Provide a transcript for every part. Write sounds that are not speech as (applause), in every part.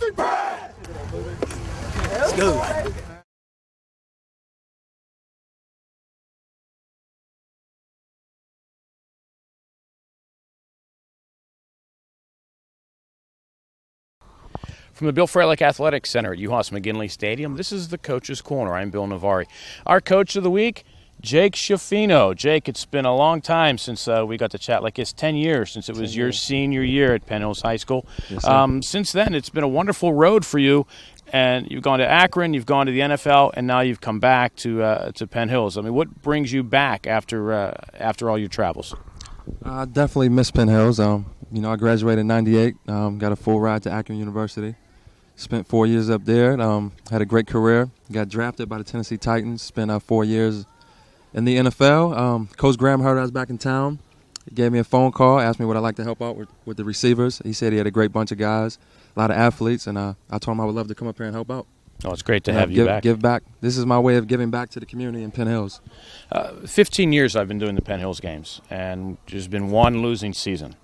something bad. Let's go. From the Bill Fralic Athletic Center at UHAS McGinley Stadium, this is the Coach's Corner. I'm Bill Navari. Our Coach of the Week, Jake Schifino. Jake, it's been a long time since uh, we got to chat. Like it's 10 years since it was your senior year at Penn Hills High School. Yes, um, since then, it's been a wonderful road for you. And you've gone to Akron, you've gone to the NFL, and now you've come back to uh, to Penn Hills. I mean, what brings you back after uh, after all your travels? I definitely miss Penn Hills. Um, you know, I graduated in '98. Um, got a full ride to Akron University. Spent four years up there. Um, had a great career. Got drafted by the Tennessee Titans. Spent uh, four years in the NFL. Um, Coach Graham heard I was back in town. He gave me a phone call, asked me what I'd like to help out with, with the receivers. He said he had a great bunch of guys, a lot of athletes, and uh, I told him I would love to come up here and help out. Oh, it's great to have you give, back. Give back. This is my way of giving back to the community in Penn Hills. Uh, 15 years I've been doing the Penn Hills games, and there's been one losing season.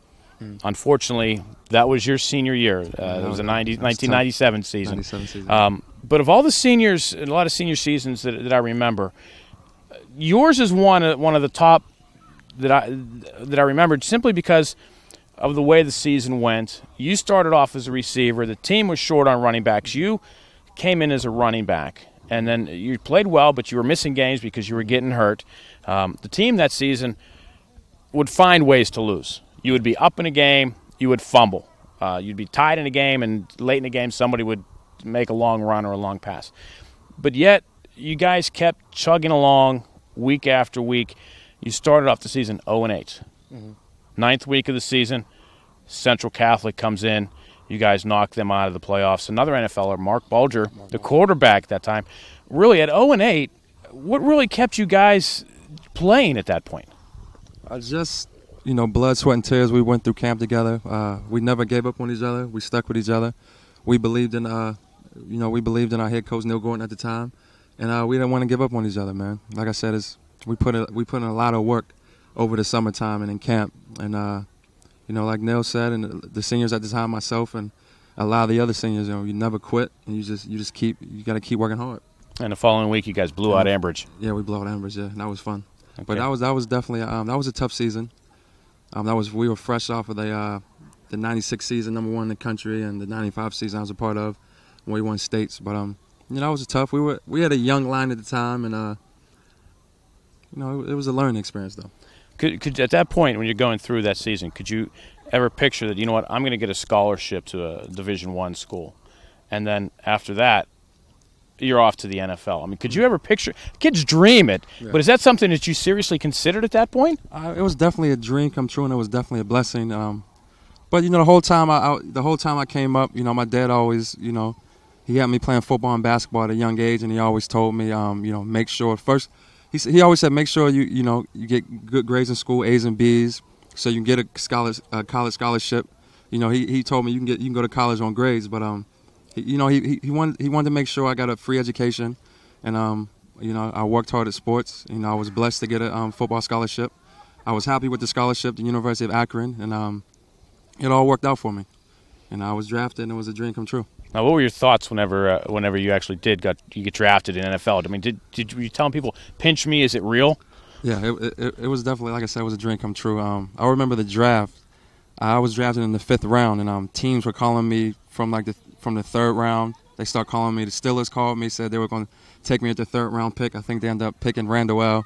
Unfortunately, that was your senior year. Uh, it was a 90. That was tough. 1997 season. 97 season. Um, but of all the seniors, and a lot of senior seasons that, that I remember, yours is one of, one of the top that I that I remembered simply because of the way the season went. You started off as a receiver. The team was short on running backs. You came in as a running back, and then you played well, but you were missing games because you were getting hurt. Um, the team that season would find ways to lose. You would be up in a game, you would fumble. Uh, you'd be tied in a game, and late in the game, somebody would make a long run or a long pass. But yet, you guys kept chugging along week after week. You started off the season 0 and 8. Ninth week of the season, Central Catholic comes in. You guys knock them out of the playoffs. Another NFLer, Marc Bulger, the quarterback at that time, really at 0 and 8. What really kept you guys playing at that point? I just, you know, blood, sweat, and tears. We went through camp together. Uh, we never gave up on each other. We stuck with each other. We believed in, uh, you know, we believed in our head coach Neil Gordon at the time, and uh, we didn't want to give up on each other, man. Like I said, it's we put a, we put in a lot of work over the summertime and in camp, and uh, you know, like Neil said, and the, seniors at the time, myself, and a lot of the other seniors, you know, you never quit, and you just you just keep you got to keep working hard. And the following week, you guys blew out Ambridge. Yeah, we blew out Ambridge. Yeah, and that was fun. But that was that was definitely um, that was a tough season. Um, that was we were fresh off of the uh, the '96 season, number one in the country, and the '95 season I was a part of when we won states. But um, you know, it was tough. We were we had a young line at the time, and uh, you know, it, it was a learning experience though. Could, could at that point when you're going through that season, could you ever picture that you know what I'm going to get a scholarship to a Division One school, and then after that, you're off to the NFL? I mean, could you ever picture? Kids dream it, but is that something that you seriously considered at that point? Uh, it was definitely a dream come true, and it was definitely a blessing. Um, but you know, the whole time I, I the whole time I came up, you know, my dad always, you know, he had me playing football and basketball at a young age, and he always told me, um, you know, make sure first. He he always said, make sure you you know you get good grades in school, A's and B's, so you can get a scholar a college scholarship. You know, he, he told me you can get you can go to college on grades, but um, he, you know, he, he he wanted he wanted to make sure I got a free education, and um, you know, I worked hard at sports. You know, I was blessed to get a um, football scholarship. I was happy with the scholarship, the University of Akron, and um, it all worked out for me. And I was drafted, and it was a dream come true. Now, what were your thoughts whenever uh, whenever you actually did got you get drafted in NFL? I mean, did did you telling people pinch me? Is it real? Yeah, it, it, it was definitely, like I said, it was a dream come true. Um, I remember the draft. I was drafted in the fifth round, and um, teams were calling me from like the from the third round. They start calling me. The Steelers called me, said they were going to take me at the third round pick. I think they ended up picking Randall,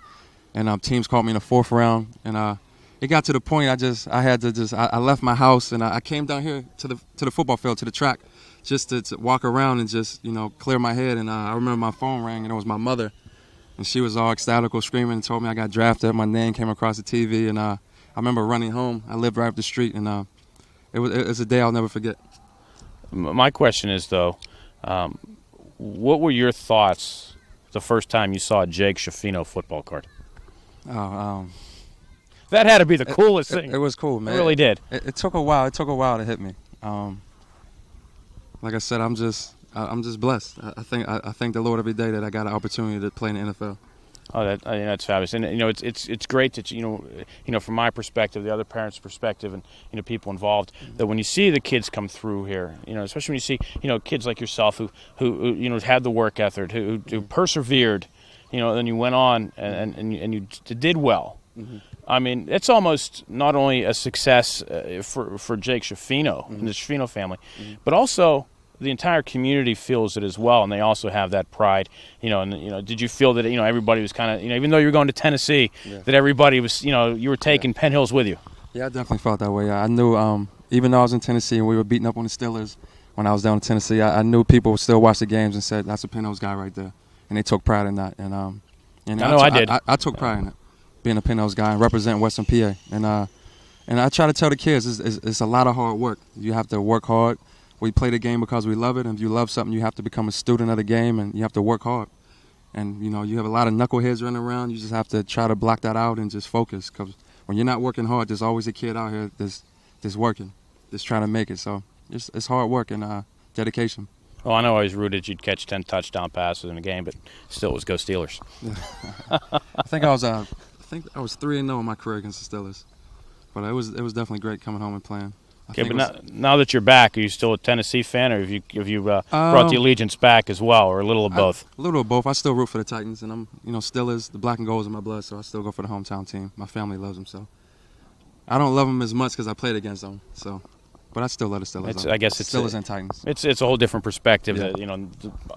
and um, teams called me in the fourth round. And uh, it got to the point I just I had to just I, I left my house and I, I came down here to the to the football field to the track, just to, to walk around and just you know clear my head. And uh, I remember my phone rang and it was my mother and she was all ecstatical, screaming, and told me I got drafted. My name came across the TV, and uh, I remember running home. I lived right up the street, and uh, it was it was a day I'll never forget. My question is though, um, what were your thoughts the first time you saw Jake Schifino football card? Oh, um, That had to be the coolest it, thing. it was cool, man. It really did. It, it took a while. It took a while to hit me. Um, like I said, I'm just I'm just blessed. I, I think I, I thank the Lord every day that I got an opportunity to play in the NFL. Oh, that, I mean, that's fabulous, and you know it's it's it's great that you know you know from my perspective, the other parents' perspective, and you know people involved, that when you see the kids come through here, you know especially when you see you know kids like yourself who who, who you know had the work ethic, who, who persevered, you know, then you went on and and, and, you, and you did well. Mm-hmm. I mean, it's almost not only a success uh, for for Jake Schifino mm-hmm. and the Schifino family, mm-hmm. but also the entire community feels it as well, and they also have that pride. You know, and you know, did you feel that you know everybody was kind of you know even though you were going to Tennessee, yeah. that everybody was you know you were taking yeah. Penn Hills with you? Yeah, I definitely felt that way. I knew um, even though I was in Tennessee and we were beating up on the Steelers when I was down in Tennessee, I, I knew people would still watch the games and said that's a Penn Hills guy right there, and they took pride in that. And um, and I know I, t- I did. I, I, took pride in it, being a Penn guy and representing Western PA. And uh, and I try to tell the kids it's, it's, it's a lot of hard work. You have to work hard we play the game because we love it. And if you love something, you have to become a student of the game and you have to work hard. And you know, you have a lot of knuckleheads running around. You just have to try to block that out and just focus. Because when you're not working hard, there's always a kid out here that's that's working, that's trying to make it. So it's it's hard work and uh, dedication. Well, I know I was rooted you'd catch ten touchdown passes in a game, but still, it was go Steelers. (laughs) I think I was uh, think I was three and zero in my career against the Steelers, but it was it was definitely great coming home and playing. Okay, but now, now, that you're back, are you still a Tennessee fan, or have you have you uh, um, brought the um, allegiance back as well, or a little of both? I, a little of both. I still root for the Titans, and I'm you know still is the black and gold is in my blood, so I still go for the hometown team. My family loves them, so I don't love them as much because I played against them. So but I still let it still. I guess it's still is in Titans. It's it's a whole different perspective yeah. that you know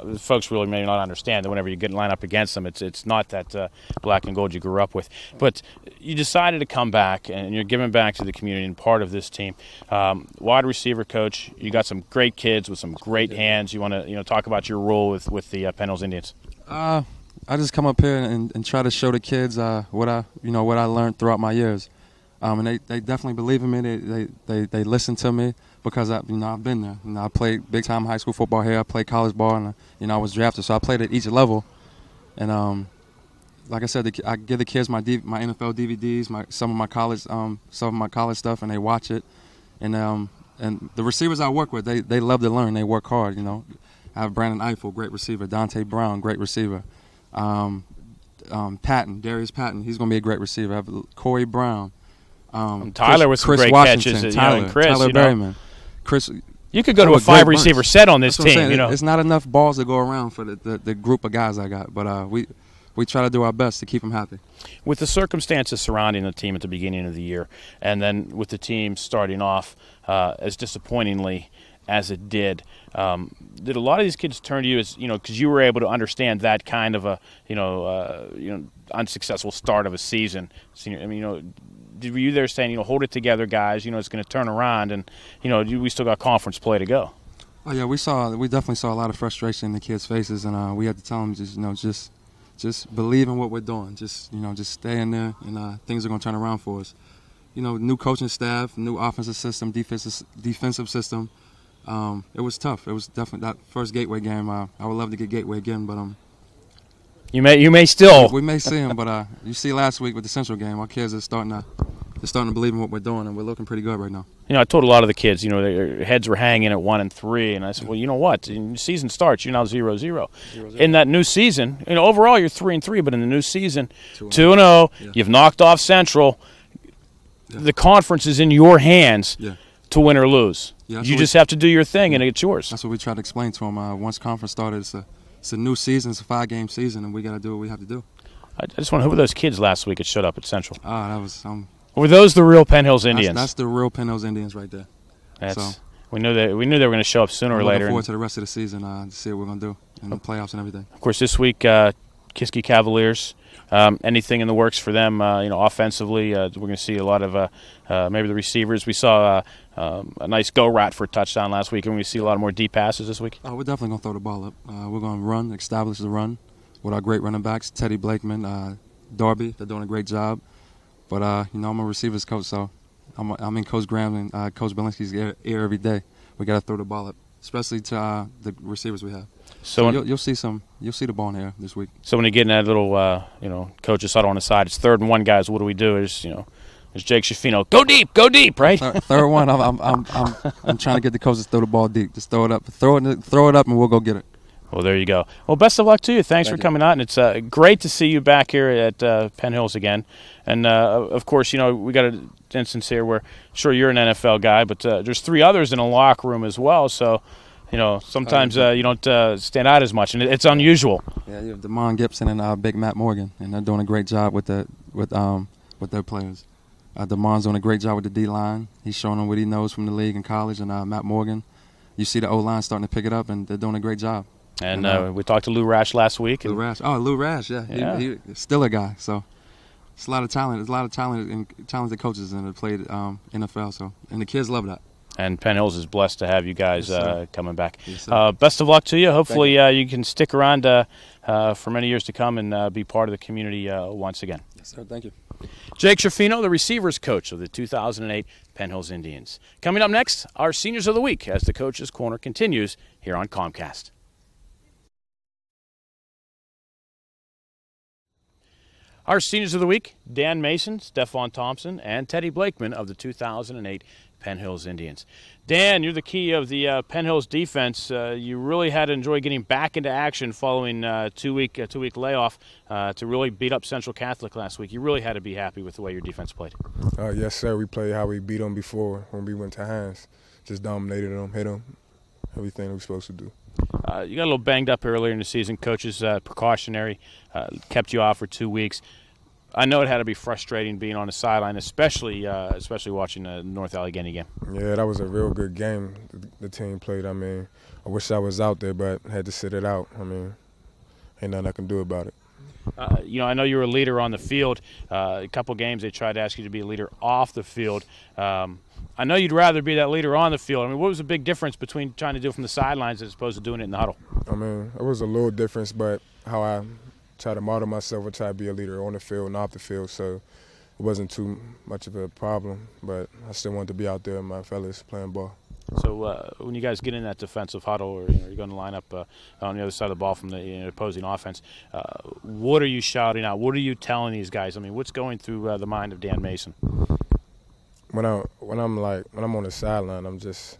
the, folks really may not understand that whenever you get line up against them, it's it's not that uh, black and gold you grew up with. But you decided to come back and you're giving back to the community and part of this team. Um, wide receiver coach, you got some great kids with some great hands. You want to you know talk about your role with with the uh, Penn Hills Indians. Uh, I just come up here and, and try to show the kids uh, what I you know what I learned throughout my years. Um, and they, they definitely believe in me. They, they, they, they listen to me because I, you know, I've been there. You know, I played big time high school football here. I played college ball, and you know, I was drafted, so I played at each level. And um, like I said, I give the kids my my NFL DVDs, my some of my college um, some of my college stuff, and they watch it. And um, and the receivers I work with, they they love to learn. They work hard. You know, I have Brandon Eiffel, great receiver. Dante Brown, great receiver. Um, um, Patton, Darius Patton, he's going to be a great receiver. I have Corey Brown. Um, Tyler Chris, with some Chris great Washington, catches. Tyler, you know, Chris, Tyler you know. Berryman. Chris. You could go to a five receiver bunch. set on this team. You know, it's not enough balls to go around for the, the, the group of guys I got, but uh, we we try to do our best to keep them happy. With the circumstances surrounding the team at the beginning of the year, and then with the team starting off uh, as disappointingly as it did, um, did a lot of these kids turn to you as you know because you were able to understand that kind of a you know uh, you know unsuccessful start of a season? Senior, I mean, you know, you there saying, you know, hold it together, guys? You know, it's going to turn around, and you know, we still got conference play to go. Oh yeah, we saw we definitely saw a lot of frustration in the kids' faces, and uh, we had to tell them just you know just just believe in what we're doing, just you know just stay in there, and uh, things are going to turn around for us. You know, new coaching staff, new offensive system, defensive defensive system. Um, it was tough. It was definitely that first Gateway game. Uh, I would love to get Gateway again, but um, you may you may still. We may see him, but uh, you see last week with the Central game, our kids are starting to they're starting to believe in what we're doing, and we're looking pretty good right now. You know, I told a lot of the kids, you know, their heads were hanging at one and three, and I said, well, you know what? In season starts, you're now zero zero. zero, zero. In that new season, you know, overall you're three and three, but in the new season, two and zero. Oh. Yeah. You've knocked off Central. Yeah. The conference is in your hands. Yeah to win or lose. Yeah, you just we, have to do your thing, and it's yours. That's what we try to explain to them. Uh, once conference started, it's a it's a new season. It's a five game season, and we got to do what we have to do. I just want to. Who were those kids last week that showed up at Central? Ah, that was um. Were those the real Penn Hills Indians? That's, that's the real Penn Hills Indians right there. That's. So, we knew that we knew they were going to show up sooner or later. Looking forward to the rest of the season uh, to see what we're going to do in the playoffs and everything. Of course, this week, uh, Kiski Cavaliers. Um, anything in the works for them? Uh, you know, offensively, uh, we're going to see a lot of uh, uh, maybe the receivers. We saw uh, um, a nice go route for a touchdown last week, and we see a lot more deep passes this week. we're definitely going to throw the ball up. we're going to run, establish the run with our great running backs, Teddy Blakeman, Darby. They're doing a great job. But you know, I'm a receivers coach, so I'm, I'm in Coach Graham and Coach Belinsky's ear, ear every day. We got to throw the ball up, especially to the receivers we have. So, so you'll, you'll, see some. You'll see the ball in here this week. So when you get in that little, uh, you know, coach's huddle on the side, it's third and one, guys. What do we do? Is you know, is Jake Schifino go deep, go deep, right? Third, third one. I'm, I'm, I'm, I'm, I'm trying to get the coaches to throw the ball deep. Just throw it up, throw it, throw it up, and we'll go get it. Well, there you go. Well, best of luck to you. Thanks Thank for you. coming out, and it's uh, great to see you back here at uh, Penn Hills again. And uh, of course, you know we got an instance here where, sure, you're an NFL guy, but uh, there's three others in a locker room as well. So, you know, sometimes uh, you don't uh, stand out as much, and it's unusual. Yeah, you have Demond Gibson and uh, Big Matt Morgan, and they're doing a great job with the with um with their players. Uh, Demond's doing a great job with the D line. He's showing them what he knows from the league and college, and uh, Matt Morgan, you see the O line starting to pick it up, and they're doing a great job. And And, uh, uh, we talked to Lou Rash last week. Lou And, Rash, oh Lou Rash, yeah, Yeah. He, still a guy. So it's a lot of talent. There's a lot of talent and talented coaches that have played um, NFL. So and the kids love that. And Penn Hills is blessed to have you guys Yes, uh, coming back. Yes. Uh, best of luck to you. Hopefully, uh, you can stick around uh, uh, for many years to come and uh, be part of the community uh, once again. yes, sir. Thank you. Jake Schifino, the receivers coach of the 2008 Penn Hills Indians. Coming up next, our seniors of the week as the coach's corner continues here on Comcast. Our seniors of the week Dan Mason, Stephon Thompson, and Teddy Blakeman of the 2008 Penn Hills Indians. Dan, you're the key of the uh, Penn Hills defense. Uh, you really had to enjoy getting back into action following uh, two week uh, two week layoff uh, to really beat up Central Catholic last week. You really had to be happy with the way your defense played. Uh, yes, sir. We played how we beat them before when we went to Heinz. Just dominated them, hit them, everything we supposed to do. Uh, you got a little banged up earlier in the season. Coaches uh, precautionary uh, kept you off for two weeks. I know it had to be frustrating being on the sideline, especially uh, especially watching the North Allegheny game. Yeah, that was a real good game the, team played. I mean, I wish I was out there, but had to sit it out. I mean, ain't nothing I can do about it. Uh, you know, I know you were a leader on the field. Uh, a couple games they tried to ask you to be a leader off the field. Um, I know you'd rather be that leader on the field. I mean, what was the big difference between trying to do it from the sidelines as opposed to doing it in the huddle? I mean, it was a little difference, but how I try to model myself and try to be a leader on the field and off the field, so it wasn't too much of a problem. But I still wanted to be out there with my fellas playing ball. So uh, when you guys get in that defensive huddle, or you know, you're going to line up uh, on the other side of the ball from the you know, opposing offense, uh, what are you shouting out? What are you telling these guys? I mean, what's going through uh, the mind of Dan Mason? when I when I'm like when I'm on the sideline, I'm just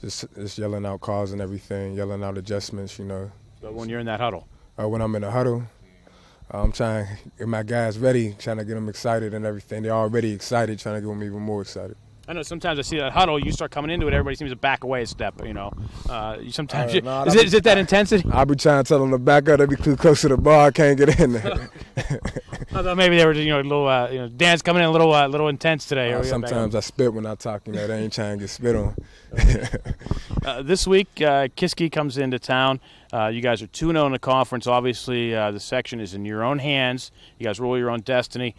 just just yelling out calls and everything, yelling out adjustments. You know, But when you're in that huddle, uh, when I'm in a huddle, I'm trying to get my guys ready, trying to get them excited and everything. They're already excited, trying to get them even more excited. I know sometimes I see that huddle. You start coming into it, everybody seems to back away a step. You know, uh, you sometimes Uh, you, is, it, is it that intensity? I'll be trying to tell them to back up. They be too close to the bar. I can't get in there. (laughs) I thought maybe they were, you know, a little, uh, you know, Dan's coming in a little, uh, little intense today. Uh, Or we got back sometimes I spit when I talk. You know, they ain't trying to get spit on. (laughs) Uh, this week, uh, Kiski comes into town. Uh, you guys are 2 0 in the conference. Obviously, uh, the section is in your own hands. You guys rule your own destiny.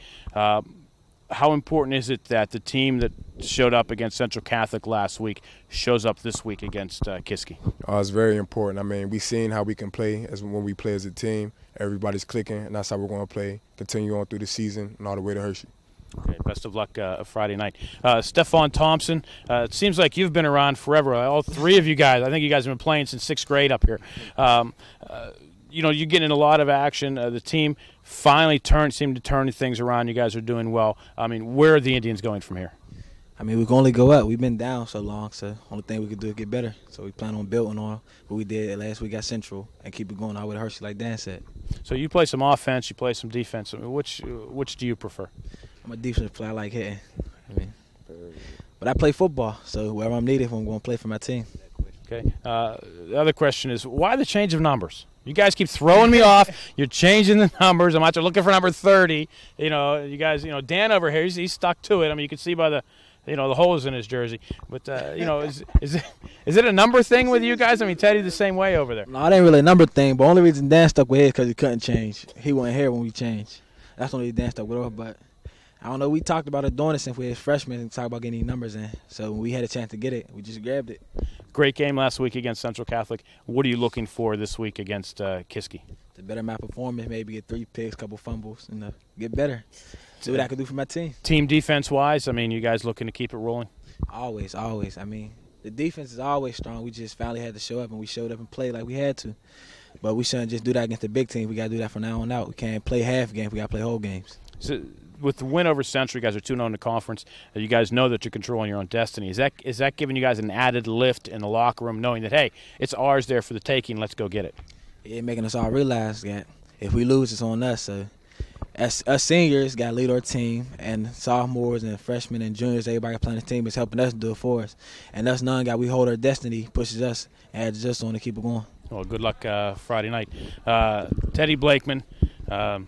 How important is it that the team that showed up against Central Catholic last week shows up this week against uh, Kiski? Uh, it's very important. I mean, we've seen how we can play as when we play as a team. Everybody's clicking, and that's how we're going to play. Continue on through the season and all the way to Hershey. Okay, best of luck uh, Friday night. Uh, Stephon Thompson, uh, it seems like you've been around forever. All three of you guys, I think you guys have been playing since sixth grade up here. Um, uh, you know, you get in a lot of action. Uh, the team finally turned, seemed to turn things around. You guys are doing well. I mean, where are the Indians going from here? I mean, we can only go up. We've been down so long, so only thing we could do is get better. So we plan on building on what we did last week at Central and keep it going out with Hershey, like Dan said. So you play some offense, you play some defense. I mean, which which do you prefer? I'm a defensive player. I like hitting. I mean, but I play football, so wherever I'm needed, I'm going to play for my team. Okay. Uh, the other question is why the change of numbers? You guys keep throwing me off. (laughs) You're changing the numbers. I'm out there looking for number 30. You know, you guys. You know, Dan over here, he's, he's stuck to it. I mean, you can see by the, you know, the holes in his jersey. But uh, you know, is is it is it a number thing with you guys? I mean, Teddy the same way over there. No, it ain't really a number thing, but only reason Dan stuck with his because he couldn't change. He wasn't here when we changed. That's the only Dan stuck with us. But I don't know. We talked about it doing it since we was freshmen and talked about getting numbers in. So when we had a chance to get it, we just grabbed it. Great game last week against Central Catholic. What are you looking for this week against uh, Kiski? To better my performance, maybe get three picks, couple fumbles, and uh, get better. See what I can do for my team. Team defense wise, I mean, you guys looking to keep it rolling? Always, always. I mean, the defense is always strong. We just finally had to show up, and we showed up and played like we had to. But we shouldn't just do that against the big team. We got to do that from now on out. We can't play half games. We got to play whole games. So with the win over Central, you guys are 2 0 in the conference. You guys know that you're controlling your own destiny. Is that is that giving you guys an added lift in the locker room, knowing that hey, it's ours there for the taking. Let's go get it. It making us all realize that if we lose, it's on us. So, as us seniors got to lead our team, and sophomores and freshmen and juniors, everybody playing the team is helping us do it for us. And us none got we hold our destiny, pushes us, and adds us on to keep it going. Well, good luck uh, Friday night, uh, Teddy Blakeman. Um,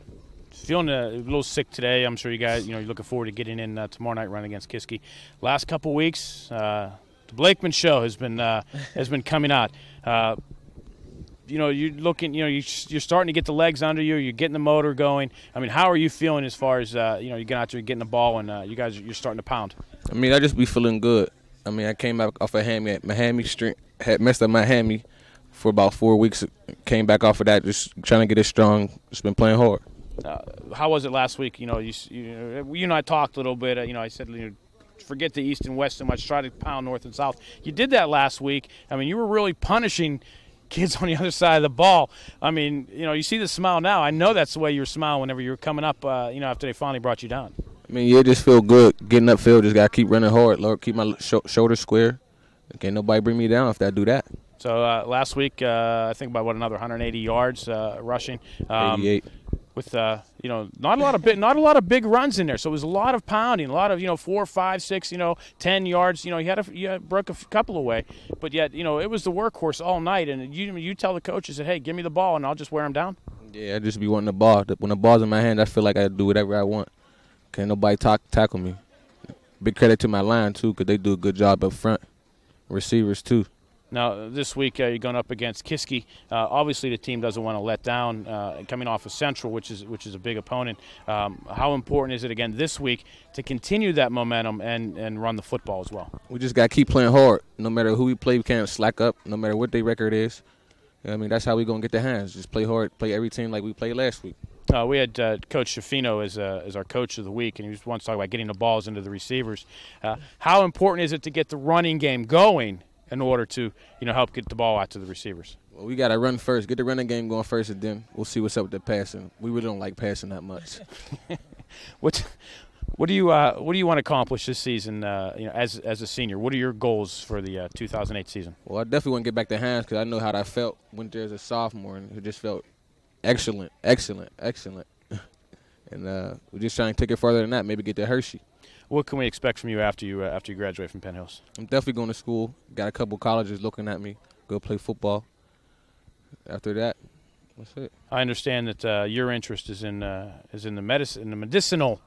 feeling a, little sick today. I'm sure you guys, you know, you're looking forward to getting in uh, tomorrow night run against Kiski. Last couple weeks, uh, the Blakeman show has been uh, (laughs) has been coming out. Uh, you know, you're looking, you know, you're starting to get the legs under you. You're getting the motor going. I mean, how are you feeling as far as uh, you know, you get out there, getting the ball, and you guys, you're starting to pound. I mean, I just be feeling good. I mean, I came back off a hammy, my hammy string had messed up my hammy for about four weeks. Came back off of that, just trying to get it strong. Just been playing hard. Uh, how was it last week? You know, you, you, you and I talked a little bit. Uh, you know, I said, you know, forget the East and West so much. Try to pound North and South. You did that last week. I mean, you were really punishing (laughs) kids on the other side of the ball. I mean, you know, you see the smile now. I know that's the way you were smiling whenever you were coming up. Uh, you know, after they finally brought you down. I mean, yeah, just feel good getting upfield. Just gotta keep running hard. Lord, keep my sh- shoulder square. Can't nobody bring me down if I do that. So uh, last week, uh, I think about what another 180 yards uh, rushing. Um, 88 with uh, you know not a lot of big, not a lot of big runs in there. So it was a lot of pounding, a lot of you know four, five, six, you know, ten yards. You know, you had a you had, broke a couple away, but yet you know it was the workhorse all night. And you you tell the coaches that hey, give me the ball and I'll just wear them down. Yeah, I just be wanting the ball. When the ball's in my hand, I feel like I do whatever I want. Can't nobody talk, tackle me. Big credit to my line too, cause they do a good job up front. Receivers too. Now, this week uh, you're going up against Kiski. Uh, obviously, the team doesn't want to let down uh, coming off of Central, which is which is a big opponent. Um, how important is it again this week to continue that momentum and, and run the football as well? We just got to keep playing hard. No matter who we play, we can't slack up. No matter what their record is. I mean, that's how we're going to get the Heinz. Just play hard, play every team like we played last week. Uh, we had uh, Coach Schifino as, uh, as our coach of the week, and he just wants to talk about getting the balls into the receivers. Uh, how important is it to get the running game going in order to you know help get the ball out to the receivers? Well, we got to run first, get the running game going first, and then we'll see what's up with the passing. We really don't like passing that much. (laughs) what what do you uh, what do you want to accomplish this season? Uh, you know, as as a senior, what are your goals for the uh, 2008 season? Well, I definitely want to get back to Heinz because I know how that felt when there as a sophomore, and it just felt excellent, excellent, excellent. (laughs) and uh, we're just trying to take it further than that. Maybe get to Hershey. What can we expect from you after you uh, after you graduate from Penn Hills? I'm definitely going to school. Got a couple colleges looking at me. Go play football. After that, that's it. I understand that uh, your interest is in uh, is in the medicine in the medicinal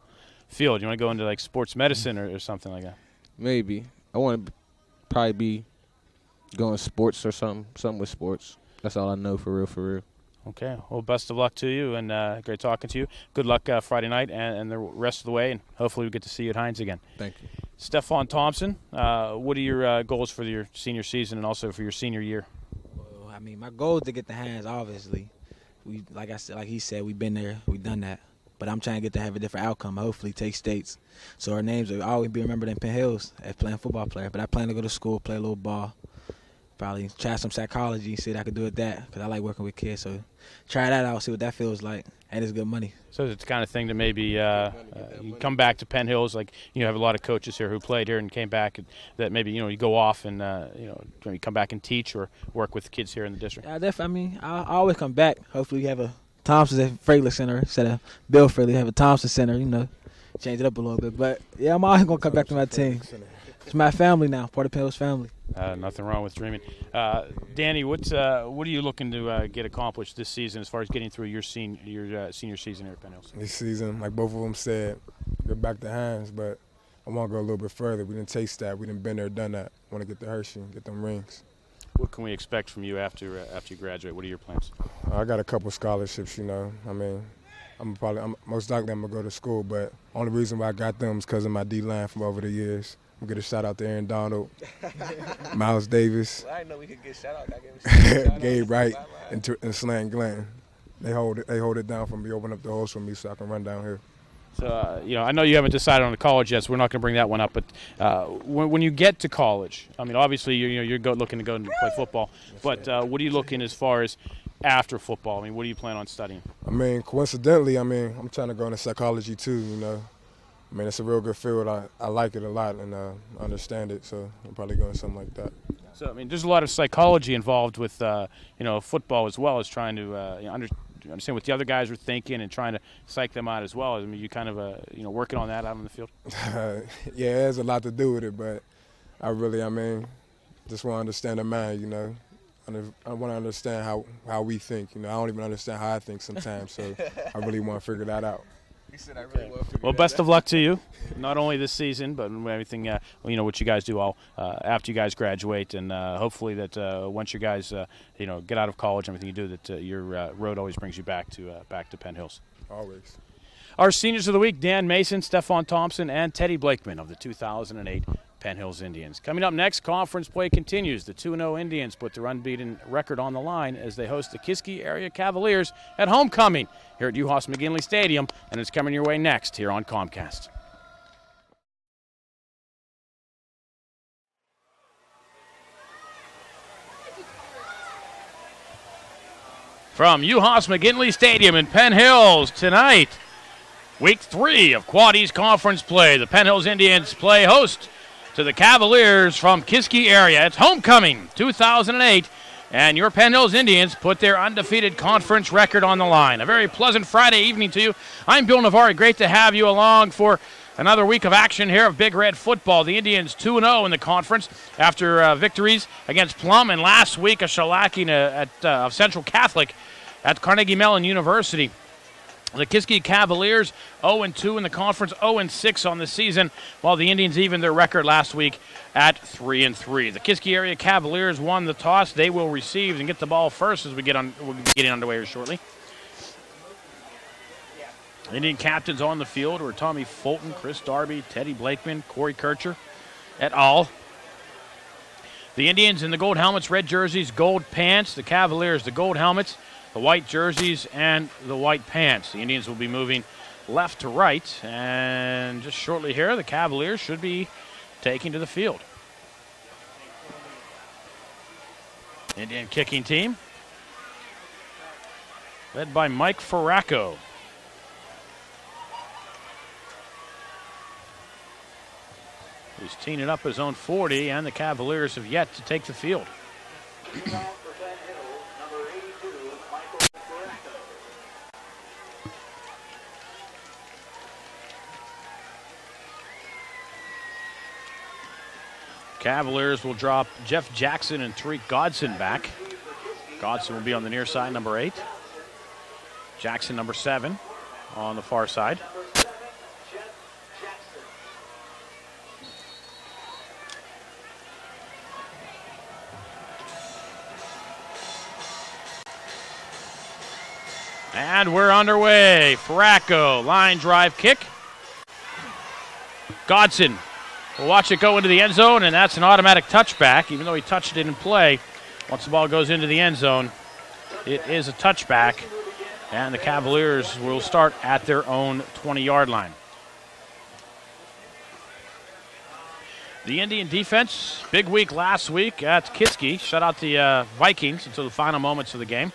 field. You want to go into like sports medicine or, or something like that? Maybe. I want to probably be going sports or something, something with sports. That's all I know for real, for real. Okay. Well, best of luck to you, and uh, great talking to you. Good luck uh, Friday night and, and, the rest of the way, and hopefully we get to see you at Heinz again. Thank you. Stefan Thompson, uh, what are your uh, goals for your senior season and also for your senior year? Well, I mean, my goal is to get the Heinz. Obviously, we like I said, like he said, we've been there, we've done that. But I'm trying to get to have a different outcome. Hopefully, take states, so our names will always be remembered in Penn Hills as playing football player. But I plan to go to school, play a little ball, probably try some psychology, see if I could do it that because I like working with kids. So try that out, see what that feels like, and it's good money. So it's the kind of thing that maybe uh, uh, you come back to Penn Hills, like you know, have a lot of coaches here who played here and came back. That maybe you know you go off and uh, you know you come back and teach or work with kids here in the district. Yeah, definitely. I mean, I, I always come back. Hopefully, you have a Thompson at Fraley Center instead of Bill Fraley. Have a Thompson Center. You know, change it up a little bit. But yeah, I'm always gonna come back to my team. It's my family now, part of Penn Hills family. Uh, nothing wrong with dreaming. Uh, Danny, what's uh, what are you looking to uh, get accomplished this season as far as getting through your senior your uh, senior season here at Penn Hills? This season, like both of them said, get back to Heinz, but I want to go a little bit further. We didn't taste that. We didn't been there, done that. Want to get the Hershey, get them rings. What can we expect from you after uh, after you graduate? What are your plans? I got a couple scholarships. You know, I mean, I'm probably I'm, most likely I'm gonna go to school, but only reason why I got them is because of my D line from over the years. I'm gonna get a shout out to Aaron Donald, (laughs) Miles Davis. Well, I know we could get shout out. (laughs) Gabe Wright and, and Slant Glenn. They hold it. They hold it down for me. Open up the holes for me so I can run down here. So uh, you know, I know you haven't decided on the college yet, so we're not going to bring that one up. But uh, when, when, you get to college, I mean, obviously you're you know, you're go, looking to go and play football. But uh, what are you looking as far as after football? I mean, what do you plan on studying? I mean, coincidentally, I mean, I'm trying to go into psychology too. You know, I mean, it's a real good field. I, I like it a lot and uh, understand it. So I'm probably going something like that. So I mean, there's a lot of psychology involved with uh, you know football as well as trying to uh, you know, under, understand what the other guys are thinking and trying to psych them out as well. I mean, you kind of uh, you know working on that out on the field. (laughs) yeah, it has a lot to do with it, but I really, I mean, just want to understand the mind. You know, I want to understand how how we think. You know, I don't even understand how I think sometimes, so I really want to figure that out. He said, "I really will." Well, best of luck to you, not only this season, but everything. Uh, you know what you guys do all uh, after you guys graduate, and uh, hopefully that uh, once you guys, uh, you know, get out of college, everything you do, that uh, your road always brings you back to back to Penn Hills. Always. Our seniors of the week: Dan Mason, Stefan Thompson, and Teddy Blakeman of the 2008 Penn Hills Indians. Coming up next, conference play continues. The 2 0 Indians put their unbeaten record on the line as they host the Kiski Area Cavaliers at homecoming here at Uhas McGinley Stadium, and it's coming your way next here on Comcast. From Uhas McGinley Stadium in Penn Hills tonight, week three of Quad East Conference play. The Penn Hills Indians play host to the Cavaliers from Kiski area. It's homecoming 2008, and your Penn Hills Indians put their undefeated conference record on the line. A very pleasant Friday evening to you. I'm Bill Navari. Great to have you along for another week of action here of Big Red football. The Indians 2 0 in the conference after uh, victories against Plum and last week a shellacking uh, at uh, Central Catholic at Carnegie Mellon University. The Kiski Cavaliers 0 2 in the conference, 0 6 on the season, while the Indians even their record last week at 3 3. The Kiski area Cavaliers won the toss. They will receive and get the ball first as we get on. We'll be getting underway here shortly. Indian captains on the field were Tommy Fulton, Chris Darby, Teddy Blakeman, Corey Kircher, et al. The Indians in the gold helmets, red jerseys, gold pants. The Cavaliers, the gold helmets the white jerseys and the white pants. The Indians will be moving left to right, and just shortly here, the Cavaliers should be taking to the field. Indian kicking team, led by Mike Farraco. He's teeing up his own 40, and the Cavaliers have yet to take the field. (clears throat) Cavaliers will drop Jeff Jackson and Tariq Godson back. Godson will be on the near side, number eight. Jackson, number seven, on the far side. And we're underway. Fracco, line drive kick. Godson We'll watch it go into the end zone, and that's an automatic touchback, even though he touched it in play. Once the ball goes into the end zone, it is a touchback, and the Cavaliers will start at their own 20 yard line. The Indian defense, big week last week at Kiski, shut out the uh, Vikings until the final moments of the game.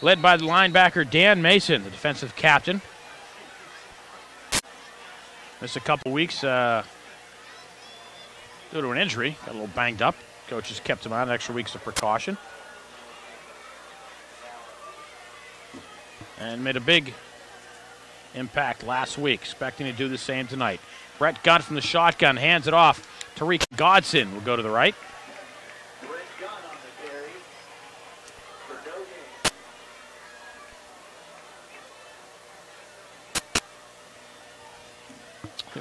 Led by the linebacker Dan Mason, the defensive captain. Missed a couple weeks. Uh, due to an injury. Got a little banged up. Coaches kept him on extra weeks of precaution. And made a big impact last week. Expecting to do the same tonight. Brett Gunn from the shotgun hands it off. Tariq Godson will go to the right.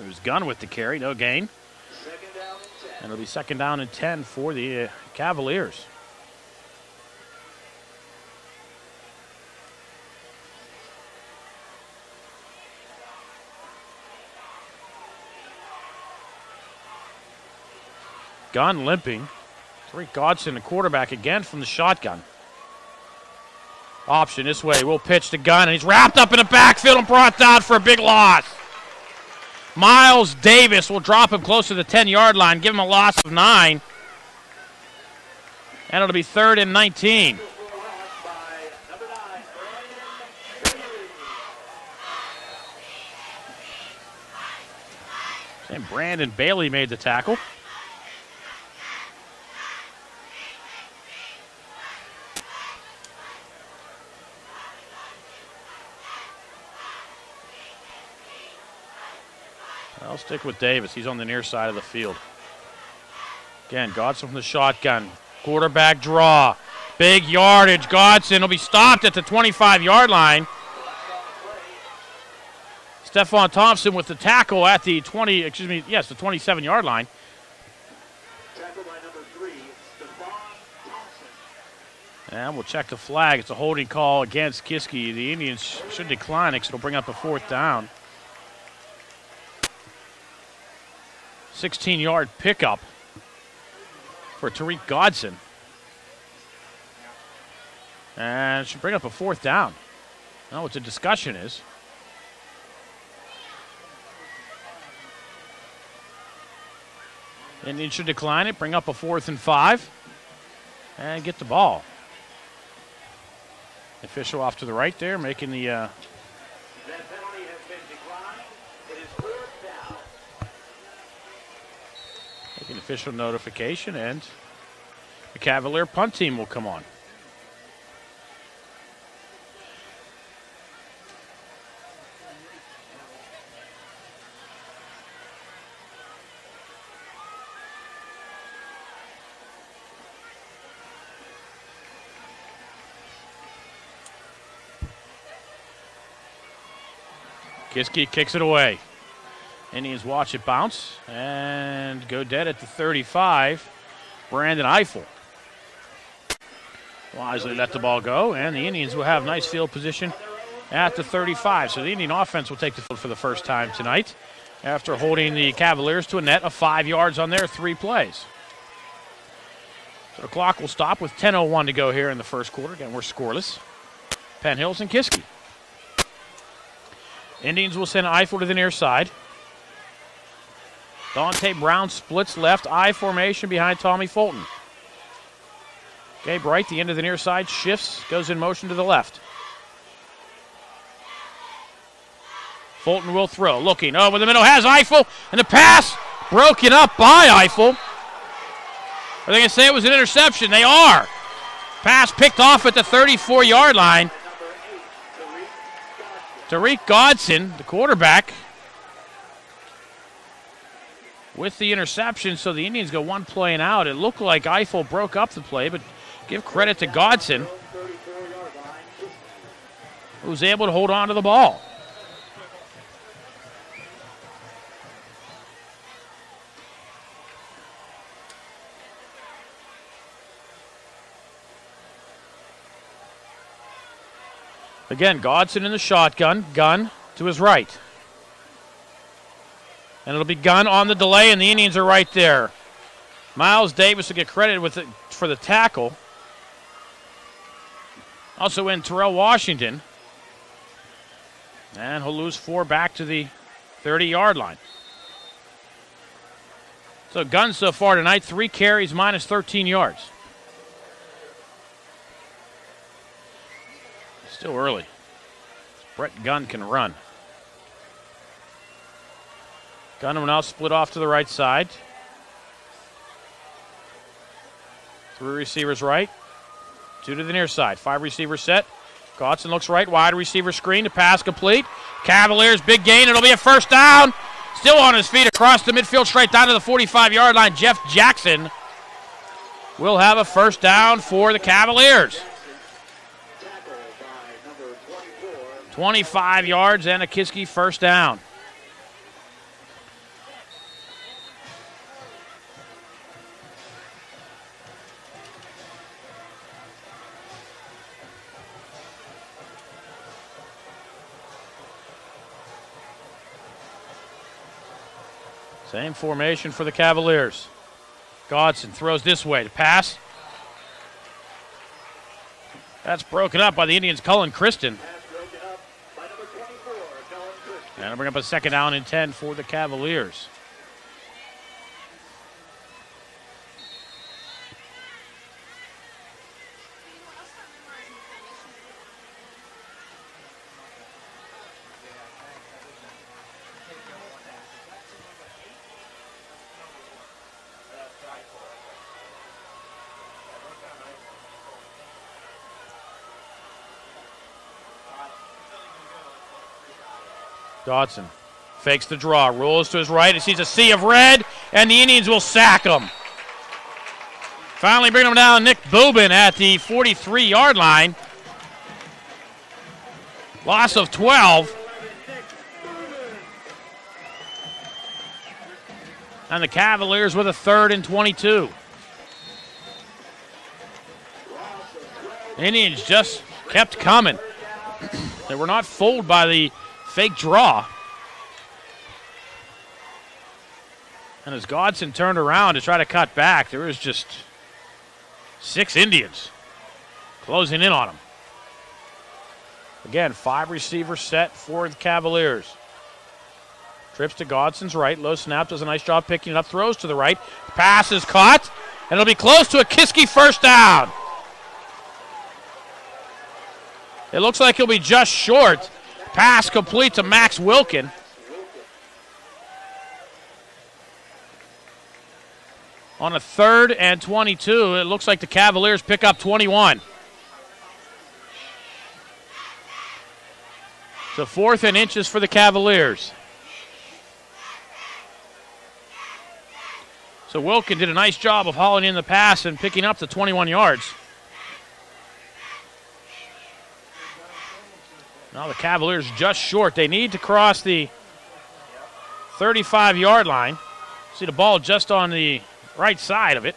Was Gunn with the carry, no gain. And it'll be second down and 10 for the uh, Cavaliers. Gunn limping. Tariq Godson, the quarterback again from the shotgun. Option this way. We'll pitch to Gunn, and he's wrapped up in the backfield and brought down for a big loss. Miles Davis will drop him close to the 10 yard line, give him a loss of nine. And it'll be third and 19. And Brandon Bailey made the tackle. I'll stick with Davis. He's on the near side of the field. Again, Godson from the shotgun. Quarterback draw. Big yardage. Godson will be stopped at the 25 yard line. Stephon Thompson with the tackle at the 20, excuse me, yes, the 27 yard line. And we'll check the flag. It's a holding call against Kiski. The Indians should decline it because it'll bring up a fourth down. 16 yard pickup for Tariq Godson. And should bring up a fourth down. Now what the discussion is. Indians should decline it, bring up a fourth and five, and get the ball. Official off to the right there, making the uh, making official notification, and the Cavalier punt team will come on. Kiski kicks it away. Indians watch it bounce and go dead at the 35. Brandon Eiffel wisely let the ball go, and the Indians will have nice field position at the 35. So the Indian offense will take the field for the first time tonight after holding the Cavaliers to a net of five yards on their three plays. So the clock will stop with 10.01 to go here in the first quarter. Again, we're scoreless. Penn Hills and Kiski. Indians will send Eiffel to the near side. Dante Brown splits left I formation behind Tommy Fulton. Gabe Wright, the end of the near side, shifts, goes in motion to the left. Fulton will throw, looking oh, over the middle, has Eiffel, and the pass broken up by Eiffel. Are they going to say it was an interception? They are. Pass picked off at the 34 yard line. Tariq Godson, the quarterback, with the interception. So the Indians go one play and out. It looked like Eiffel broke up the play, but give credit to Godson, who was able to hold on to the ball. Again, Godson in the shotgun, gun to his right. And it'll be Gunn on the delay, and the Indians are right there. Miles Davis will get credited with it for the tackle. Also in Terrell Washington. And he'll lose four back to the 30 yard line. So, Gunn so far tonight, three carries, minus 13 yards. Still early. Brett Gunn can run. Gunn will now split off to the right side. Three receivers right, two to the near side. Five receivers set. Godson looks right, wide receiver screen to pass complete. Cavaliers, big gain. It'll be a first down. Still on his feet across the midfield, straight down to the 45 yard line. Jeff Jackson will have a first down for the Cavaliers. 25 yards and a Kiski first down. Same formation for the Cavaliers. Godson throws this way to pass. That's broken up by the Indians' Cullen Kristen. And I'll bring up a second down and 10 for the Cavaliers. Godson fakes the draw, rolls to his right. He sees a sea of red, and the Indians will sack him. Finally bringing him down, Nick Boobin at the 43 yard line. Loss of 12. And the Cavaliers with a third and 22. Indians just kept coming. (clears throat) they were not fooled by the fake draw. And as Godson turned around to try to cut back, there was just six Indians closing in on him. Again, five receivers set for the Cavaliers. Trips to Godson's right. Low snap does a nice job picking it up. Throws to the right. Pass is caught. And it'll be close to a Kiski first down. It looks like he'll be just short. Pass complete to Max Wilkin. On a third and 22, it looks like the Cavaliers pick up 21. So fourth and inches for the Cavaliers. So Wilkin did a nice job of hauling in the pass and picking up the 21 yards. Now the Cavaliers just short. They need to cross the 35 yard line. See the ball just on the right side of it.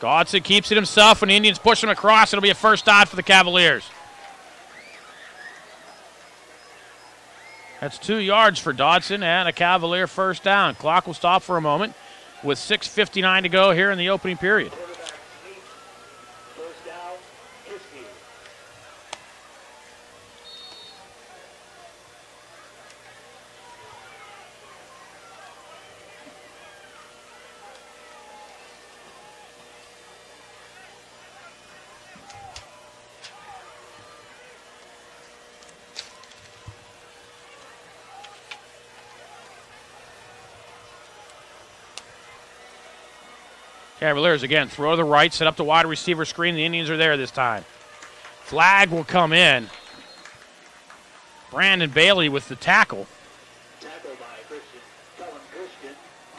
Godson keeps it himself. and the Indians push him across, it'll be a first down for the Cavaliers. That's two yards for Godson and a Cavalier first down. Clock will stop for a moment with 6.59 to go here in the opening period. Cavaliers again throw to the right, set up the wide receiver screen. The Indians are there this time. Flag will come in. Brandon Bailey with the tackle.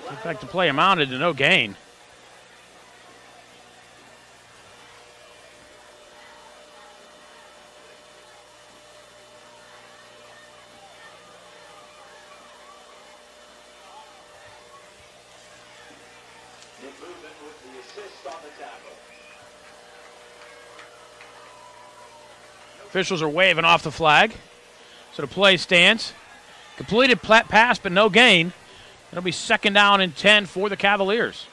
In fact, the play amounted to no gain. Officials are waving off the flag. So the play stands. Completed pass, but no gain. It'll be second down and 10 for the Cavaliers.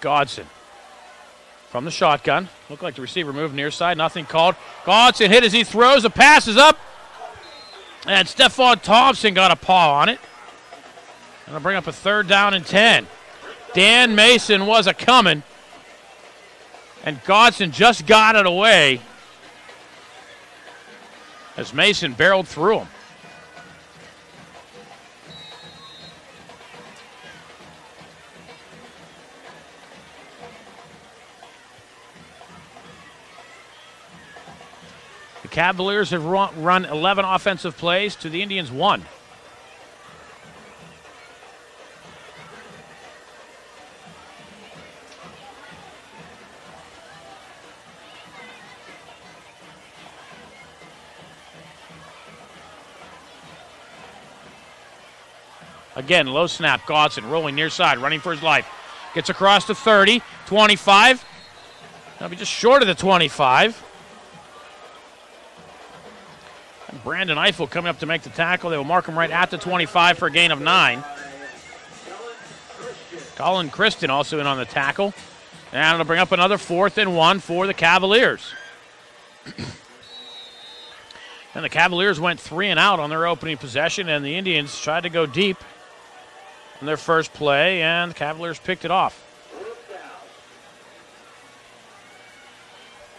Godson from the shotgun. Looked like the receiver moved near side. Nothing called. Godson hit as he throws. The pass is up. And Stephon Thompson got a paw on it. And I'll bring up a third down and 10. Dan Mason was a coming. And Godson just got it away as Mason barreled through him. Cavaliers have run 11 offensive plays to the Indians one. Again, low snap. Godson rolling near side, running for his life. Gets across to 30, 25. That'll be just short of the 25. Brandon Eiffel coming up to make the tackle. They will mark him right at the 25 for a gain of nine. Colin Christian also in on the tackle. And it'll bring up another fourth and one for the Cavaliers. (clears throat) And the Cavaliers went three and out on their opening possession, and the Indians tried to go deep in their first play, and the Cavaliers picked it off.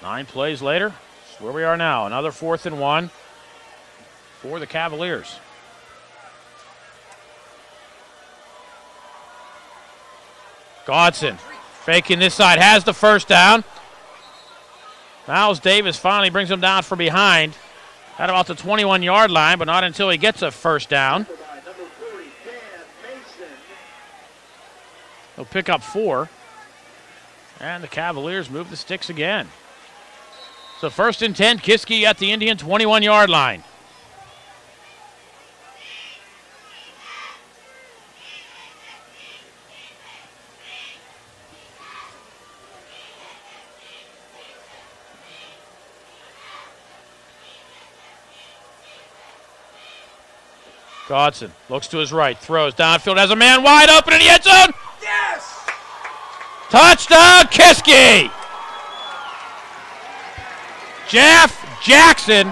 Nine plays later, where we are now. Another fourth and one for the Cavaliers. Godson faking this side, has the first down. Miles Davis finally brings him down from behind at about the 21 yard line, but not until he gets a first down. He'll pick up four. And the Cavaliers move the sticks again. So first and 10, Kiski at the Indian 21 yard line. Godson looks to his right, throws downfield, has a man wide open in the end zone. Yes! Touchdown, Kiski! Jeff Jackson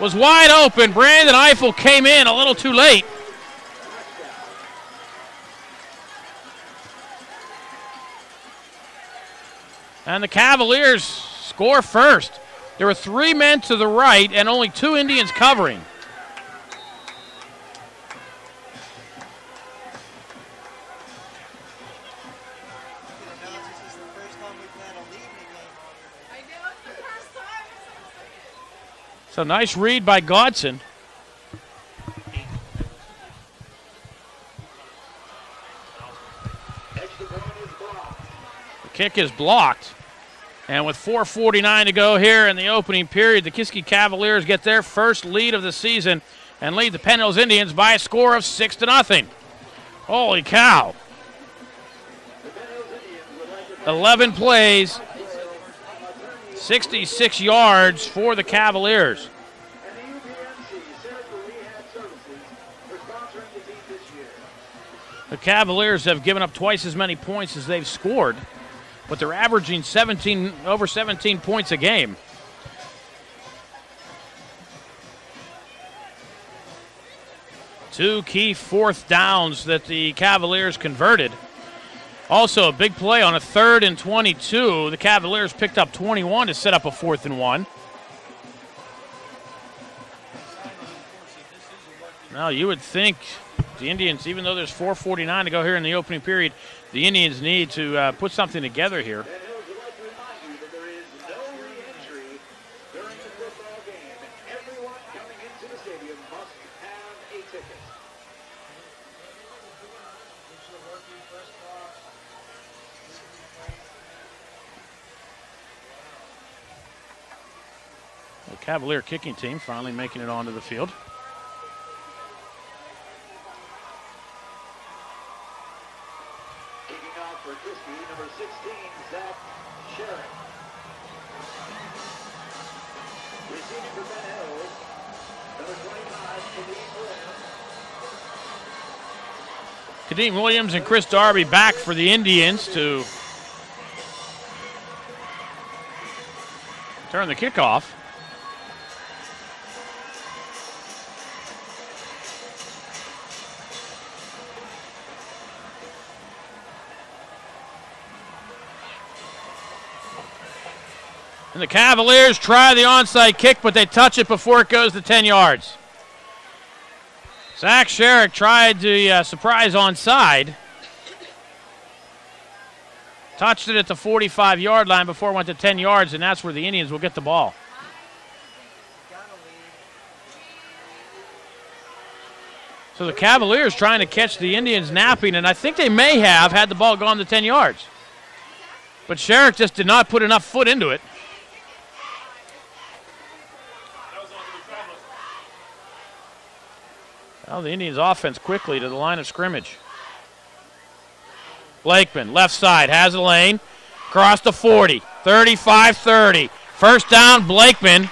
was wide open. Brandon Eiffel came in a little too late. And the Cavaliers score first. There were three men to the right and only two Indians covering. So nice read by Godson. The kick is blocked. And with 4.49 to go here in the opening period, the Kiski Cavaliers get their first lead of the season and lead the Penn Hills Indians by a score of 6 to nothing. Holy cow. 11 plays, 66 yards for the Cavaliers. The Cavaliers have given up twice as many points as they've scored, but they're averaging 17 over 17 points a game. Two key fourth downs that the Cavaliers converted. Also, a big play on a third and 22. The Cavaliers picked up 21 to set up a fourth and one. Now, you would think the Indians, even though there's 4:49 to go here in the opening period, the Indians need to uh, put something together here. Cavalier kicking team finally making it onto the field. Kicking off for Kiski, number 16, Zach Sherrick. Receiving for Penn Hills, number 25, Kadeem Williams. Kadeem Williams and Chris Darby back for the Indians to turn the kickoff. And the Cavaliers try the onside kick, but they touch it before it goes to 10 yards. Zach Sherrick tried the uh, surprise onside. Touched it at the 45 yard line before it went to 10 yards, and that's where the Indians will get the ball. So the Cavaliers trying to catch the Indians napping, and I think they may have had the ball gone to 10 yards. But Sherrick just did not put enough foot into it. Well, the Indians offense quickly to the line of scrimmage. Blakeman, left side, has a lane. Across the 40, 35 30. First down, Blakeman.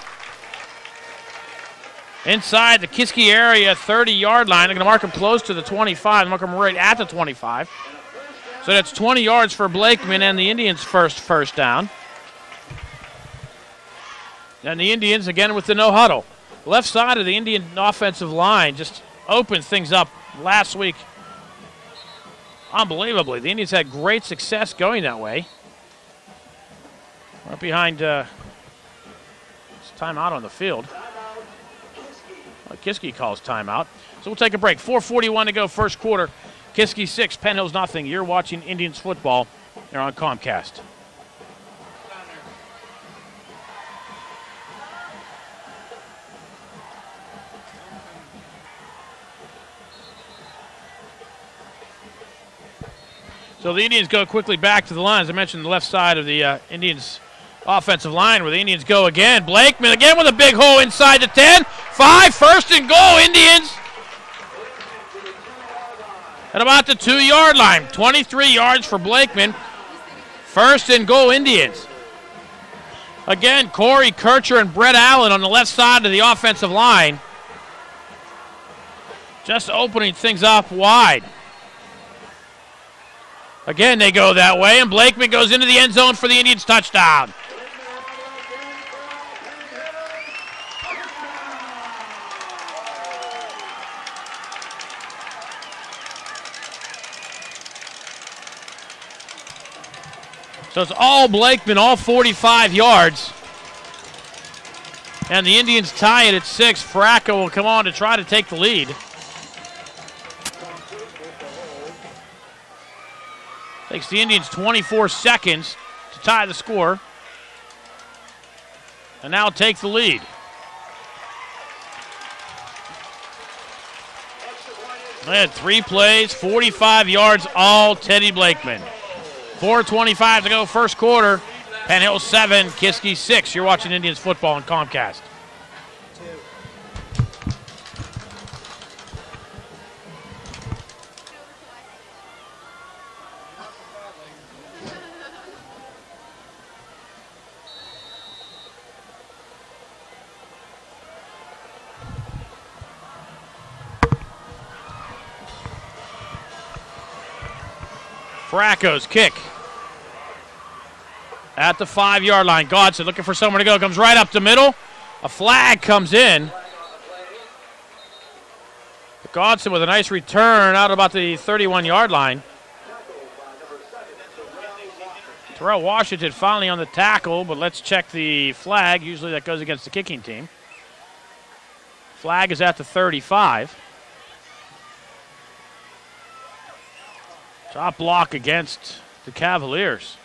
Inside the Kiski area, 30 yard line. They're going to mark him close to the 25. Mark him right at the 25. So that's 20 yards for Blakeman and the Indians' first first down. And the Indians again with the no huddle. Left side of the Indian offensive line just opened things up last week. Unbelievably, the Indians had great success going that way. Right behind uh, it's timeout on the field. Well, Kiski calls timeout. So we'll take a break. 4:41 to go, first quarter. Kiski six, Penn Hills nothing. You're watching Indians football. They're on Comcast. So the Indians go quickly back to the line. As I mentioned, the left side of the uh, Indians offensive line where the Indians go again. Blakeman again with a big hole inside the 10. Five, first and goal, Indians. At about the two yard line. 23 yards for Blakeman. First and goal, Indians. Again, Corey Kircher and Brett Allen on the left side of the offensive line. Just opening things up wide. Again, they go that way, and Blakeman goes into the end zone for the Indians' touchdown. So it's all Blakeman, all 45 yards. And the Indians tie it at six. Fracco will come on to try to take the lead. Takes the Indians 24 seconds to tie the score. And now take the lead. They had three plays, 45 yards, all Teddy Blakeman. 4.25 to go, first quarter. Penn Hill 7, Kiski 6. You're watching Indians football on Comcast. Fracco's kick at the five yard line. Godson looking for somewhere to go. Comes right up the middle. A flag comes in. Godson with a nice return out about the 31 yard line. Terrell Washington finally on the tackle, but let's check the flag. Usually that goes against the kicking team. Flag is at the 35. Top block against the Cavaliers.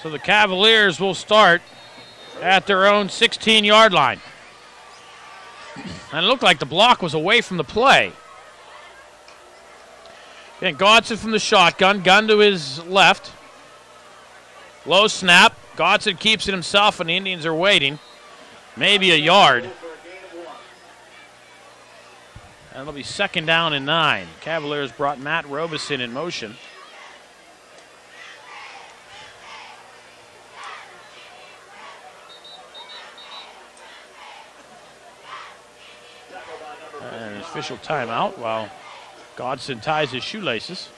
So the Cavaliers will start at their own 16 yard line. And it looked like the block was away from the play. Again, Godson from the shotgun, Gunn to his left. Low snap. Godson keeps it himself, and the Indians are waiting. Maybe a yard. And it'll be second down and nine. Cavaliers brought Matt Robeson in motion. And official timeout while Godson ties his shoelaces.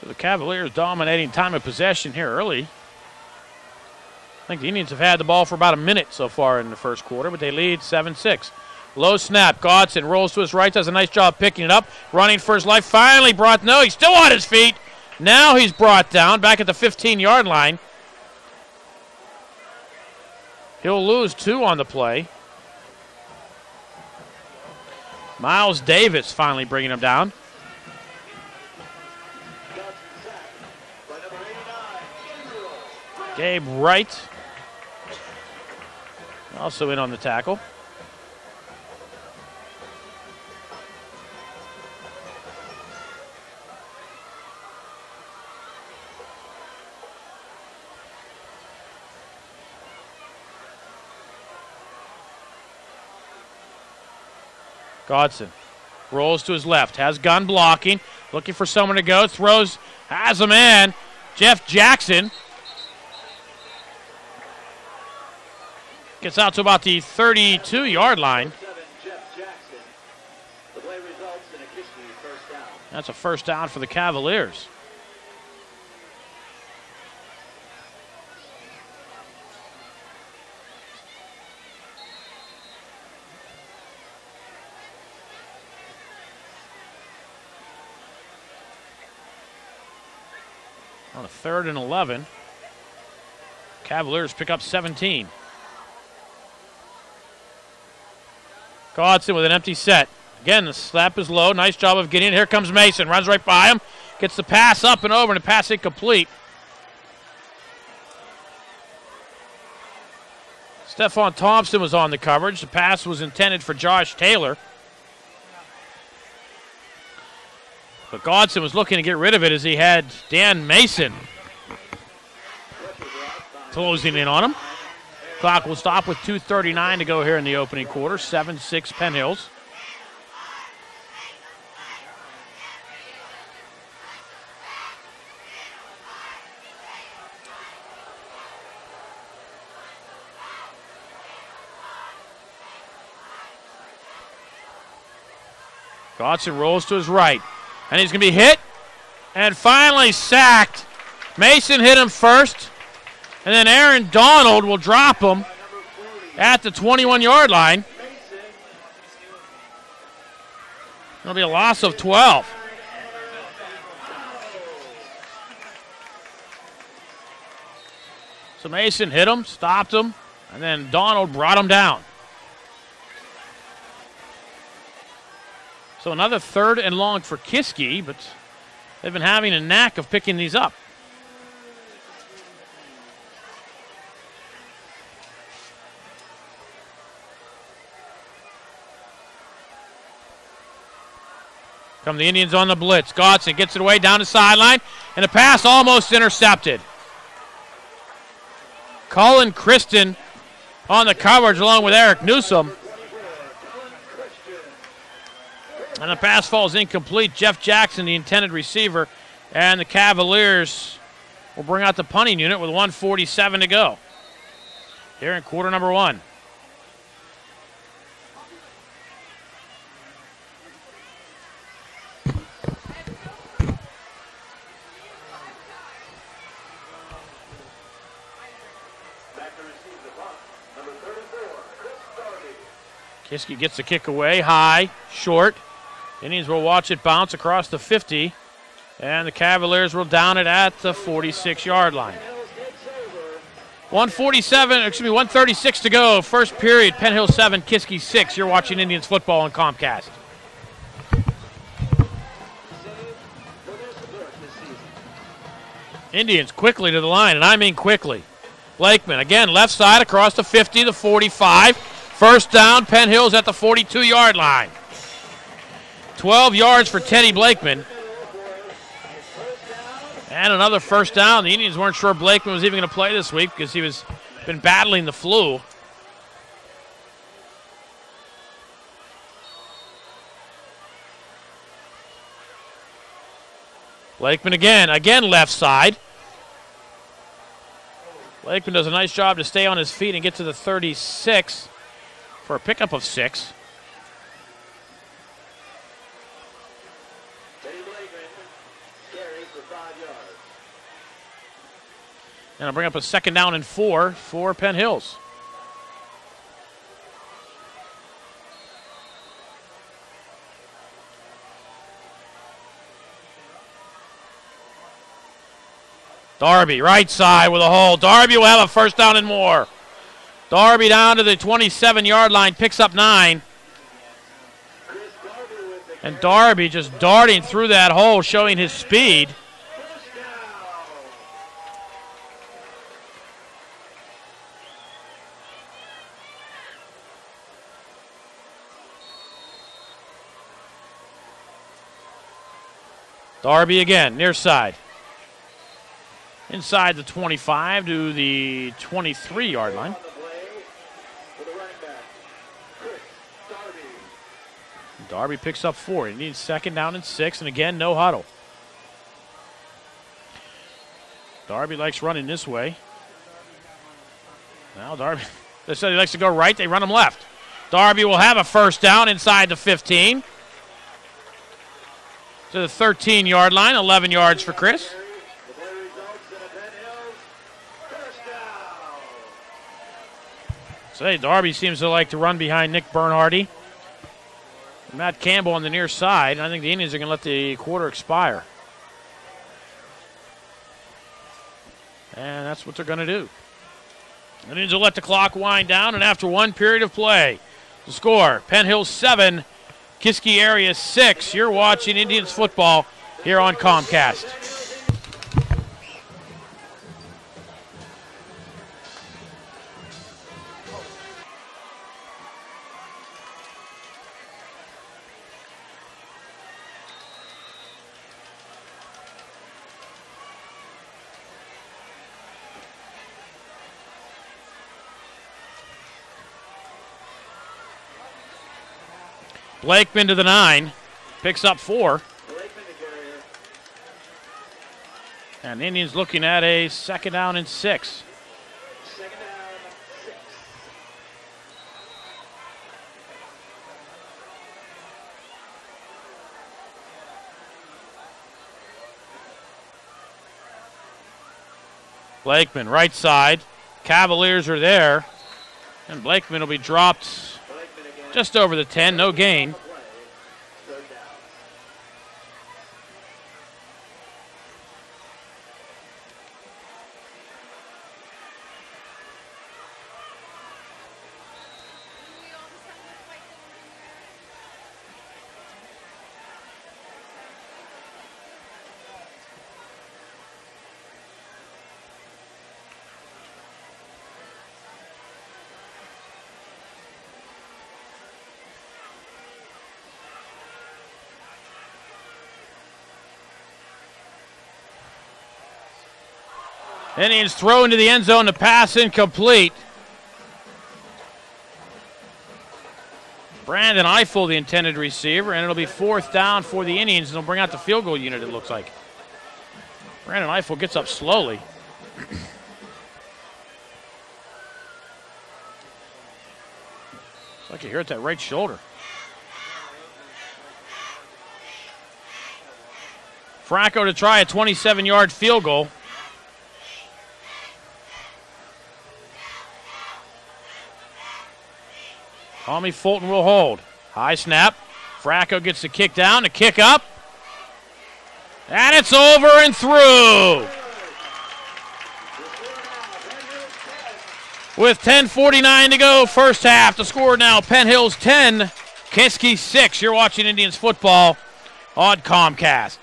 So the Cavaliers dominating time of possession here early. I think the Indians have had the ball for about a minute so far in the first quarter, but they lead 7 6. Low snap. Godson rolls to his right, does a nice job picking it up. Running for his life. Finally brought, no, he's still on his feet. Now he's brought down back at the 15 yard line. He'll lose two on the play. Miles Davis finally bringing him down. Gabe Wright also in on the tackle. Godson rolls to his left, has Gunn blocking, looking for someone to go, throws, has a man. Jeff Jackson gets out to about the 32 yard line. That's a first down for the Cavaliers. Third and 11, Cavaliers pick up 17. Godson with an empty set. Again, the slap is low. Nice job of getting it. Here comes Mason. Runs right by him. Gets the pass up and over, and the pass incomplete. Stephon Thompson was on the coverage. The pass was intended for Josh Taylor. But Godson was looking to get rid of it as he had Dan Mason closing in on him. Clock will stop with 2.39 to go here in the opening quarter. 7 6 Penn Hills. Godson rolls to his right. And he's going to be hit and finally sacked. Mason hit him first. And then Aaron Donald will drop him at the 21 yard line. It'll be a loss of 12. So Mason hit him, stopped him, and then Donald brought him down. So another third and long for Kiski, but they've been having a knack of picking these up. Come the Indians on the blitz. Godson gets it away down the sideline, and a pass almost intercepted. Colin Christen on the coverage along with Eric Newsom. And the pass falls incomplete. Jeff Jackson, the intended receiver, and the Cavaliers will bring out the punting unit with 147 to go. Here in quarter number one. Back to receive the punt. Number 34, Chris Darby. Kiski gets the kick away, high, short. Indians will watch it bounce across the 50, and the Cavaliers will down it at the 46 yard line. 147, excuse me, 136 to go. First period, Penn Hill 7, Kiski 6. You're watching Indians football on Comcast. Indians quickly to the line, and I mean quickly. Blakeman again, left side across the 50, the 45. First down, Penn Hills at the 42 yard line. 12 yards for Teddy Blakeman. And another first down. The Indians weren't sure Blakeman was even going to play this week because he was been battling the flu. Blakeman again, again left side. Blakeman does a nice job to stay on his feet and get to the 36 for a pickup of six. Teddy Blakeman carries for five yards. And I'll bring up a second down and four for Penn Hills. Darby, right side with a hole. Darby will have a first down and more. Darby down to the 27 yard line, picks up nine. And Darby just darting through that hole, showing his speed. Darby again, near side. Inside the 25 to the 23 yard line. Darby picks up four. He needs second down and six, and again, no huddle. Darby likes running this way. Now Darby, (laughs) they said he likes to go right. They run him left. Darby will have a first down inside the 15 to the 13 yard line, 11 yards for Chris. Say Darby seems to like to run behind Nick Bernhardy. Matt Campbell on the near side. I think the Indians are going to let the quarter expire. And that's what they're going to do. The Indians will let the clock wind down, and after one period of play, the score Penn Hills 7, Kiski area 6. You're watching Indians football here on Comcast. Blakeman to the nine, picks up four. And Indians looking at a second down and six. Six. Blakeman, right side. Cavaliers are there. And Blakeman will be dropped. Just over the 10, no gain. Indians throw into the end zone, the pass incomplete. Brandon Eiffel, the intended receiver, and it'll be fourth down for the Indians, and they'll bring out the field goal unit, it looks like. Brandon Eiffel gets up slowly. Like you hear it that right shoulder. Fracco to try a 27 yard field goal. Tommy Fulton will hold. High snap. Fracco gets the kick down, the kick up. And it's over and through. With 10.49 to go, first half. The score now Penn Hills 10, Kiski 6. You're watching Indians football on Comcast.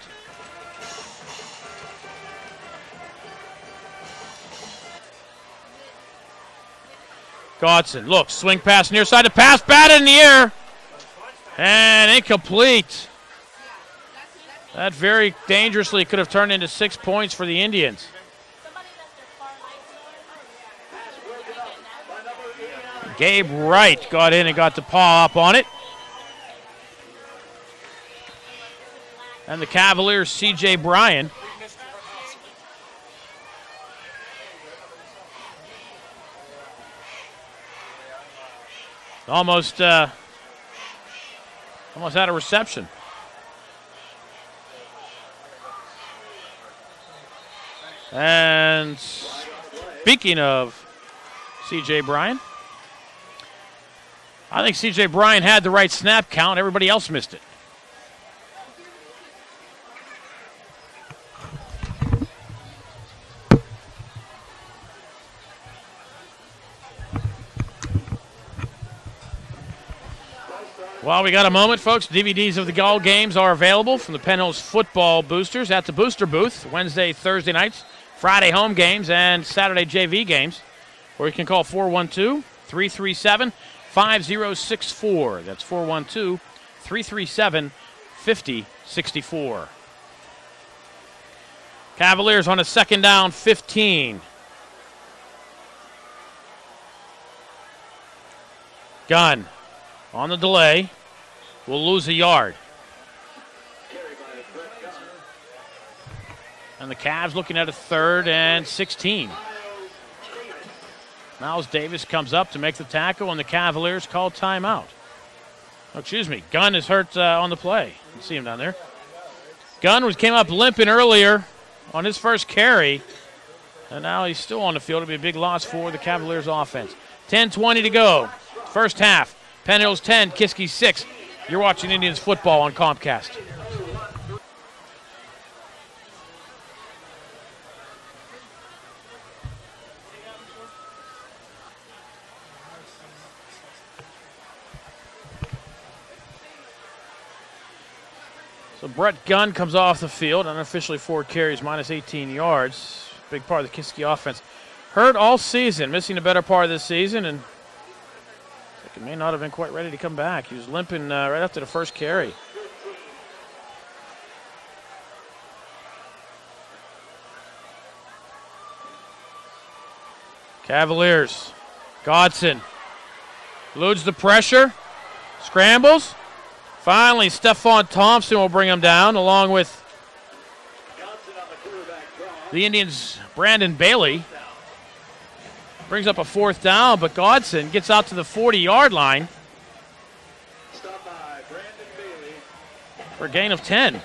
Godson looks, swing pass near side, to pass batted in the air, and incomplete. That very dangerously could have turned into six points for the Indians. Gabe Wright got in and got the paw up on it. And the Cavaliers, C.J. Bryan. Almost, uh, almost had a reception. And speaking of C.J. Bryan, I think C.J. Bryan had the right snap count. Everybody else missed it. Well, we got a moment, folks. DVDs of the Gall games are available from the Penn Hills Football Boosters at the Booster Booth Wednesday, Thursday nights, Friday home games, and Saturday JV games. Or you can call 412 337 5064. That's 412 337 5064. Cavaliers on a second down, 15. Gunn on the delay. Will lose a yard. And the Cavs looking at a third and 16. Miles Davis comes up to make the tackle, and the Cavaliers call timeout. Oh, excuse me. Gunn is hurt uh, on the play. You see him down there. Gunn was came up limping earlier on his first carry, and now he's still on the field. It'll be a big loss for the Cavaliers offense. 10-20 to go. First half. Penn Hills 10, Kiski 6. You're watching Indians football on Comcast. So Brett Gunn comes off the field, unofficially four carries, minus 18 yards. Big part of the Kiski offense. Hurt all season, missing the better part of this season, and he may not have been quite ready to come back. He was limping uh, right after the first carry. Cavaliers. Godson eludes the pressure, scrambles. Finally, Stephon Thompson will bring him down, along with the Indians' Brandon Bailey. Brings up a fourth down, but Godson gets out to the 40 yard line for a gain of 10.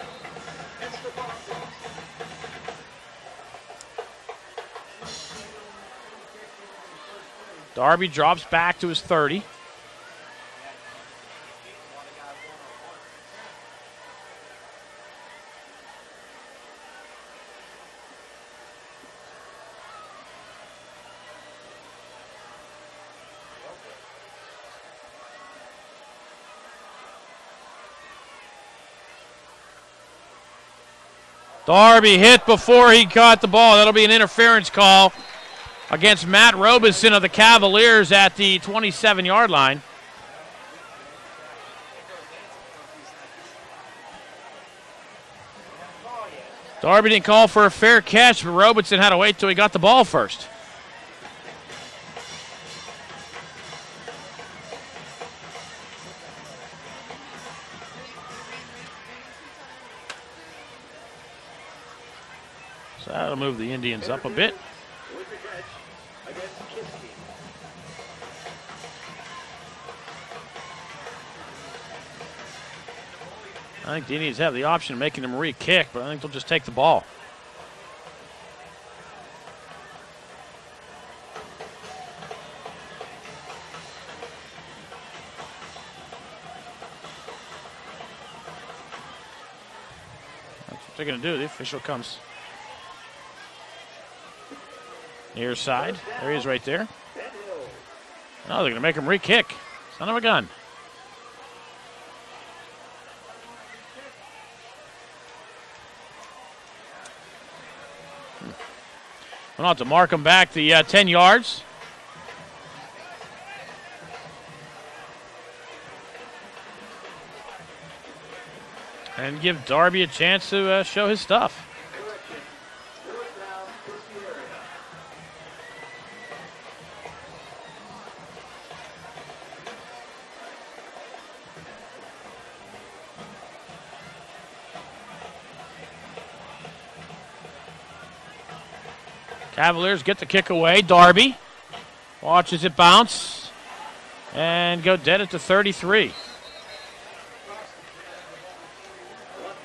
Darby drops back to his 30. Darby hit before he caught the ball. That'll be an interference call against Matt Robeson of the Cavaliers at the 27 yard line. Darby didn't call for a fair catch, but Robeson had to wait till he got the ball first. So that'll move the Indians up a bit. I think the Indians have the option of making them re-kick, but I think they'll just take the ball. That's what they're going to do. The official comes near side. There he is right there. No, they're going to make him re-kick. Son of a gun. Went out to mark him back the uh, 10 yards. And give Darby a chance to uh, show his stuff. Cavaliers get the kick away. Darby watches it bounce and go dead at the 33. Brought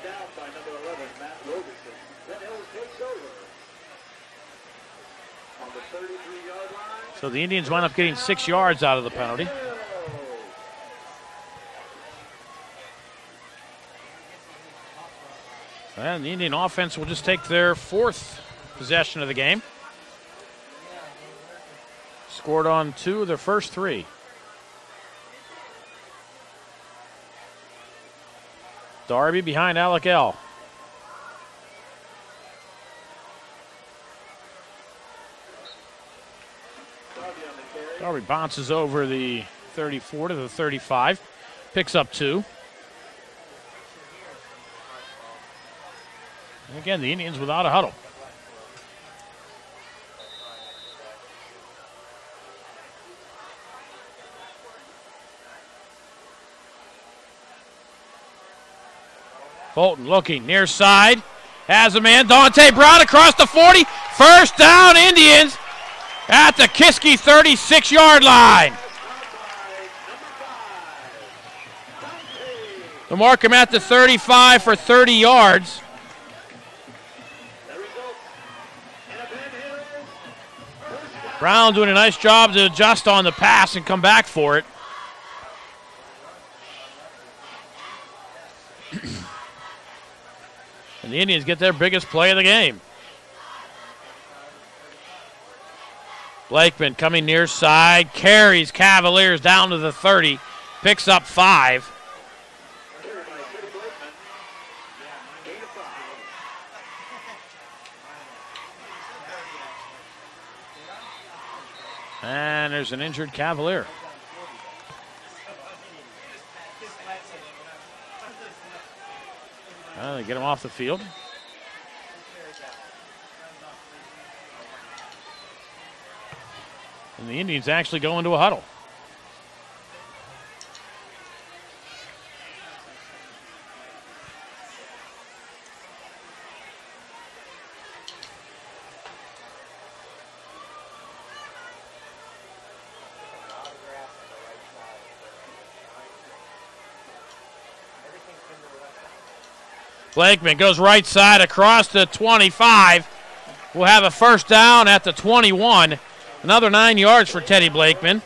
down by number 11, Matt Robeson. Penn Hills takes over. On the 33-yard line. So the Indians wind up getting six yards out of the penalty. And the Indian offense will just take their fourth possession of the game. Scored on two of their first three. Darby behind Alec L. Darby bounces over the 34 to the 35, picks up two. And again, the Indians without a huddle. Fulton looking near side. Has a man. Dante Brown across the 40. First down, Indians at the Kiski 36 yard line. They'll mark him at the 35 for 30 yards. Brown doing a nice job to adjust on the pass and come back for it. And the Indians get their biggest play of the game. Blakeman coming near side, carries Cavaliers down to the 30, picks up five. And there's an injured Cavalier. Uh, they get him off the field. And the Indians actually go into a huddle. Blakeman goes right side across the 25. We'll have a first down at the 21. Another nine yards for Teddy Blakeman.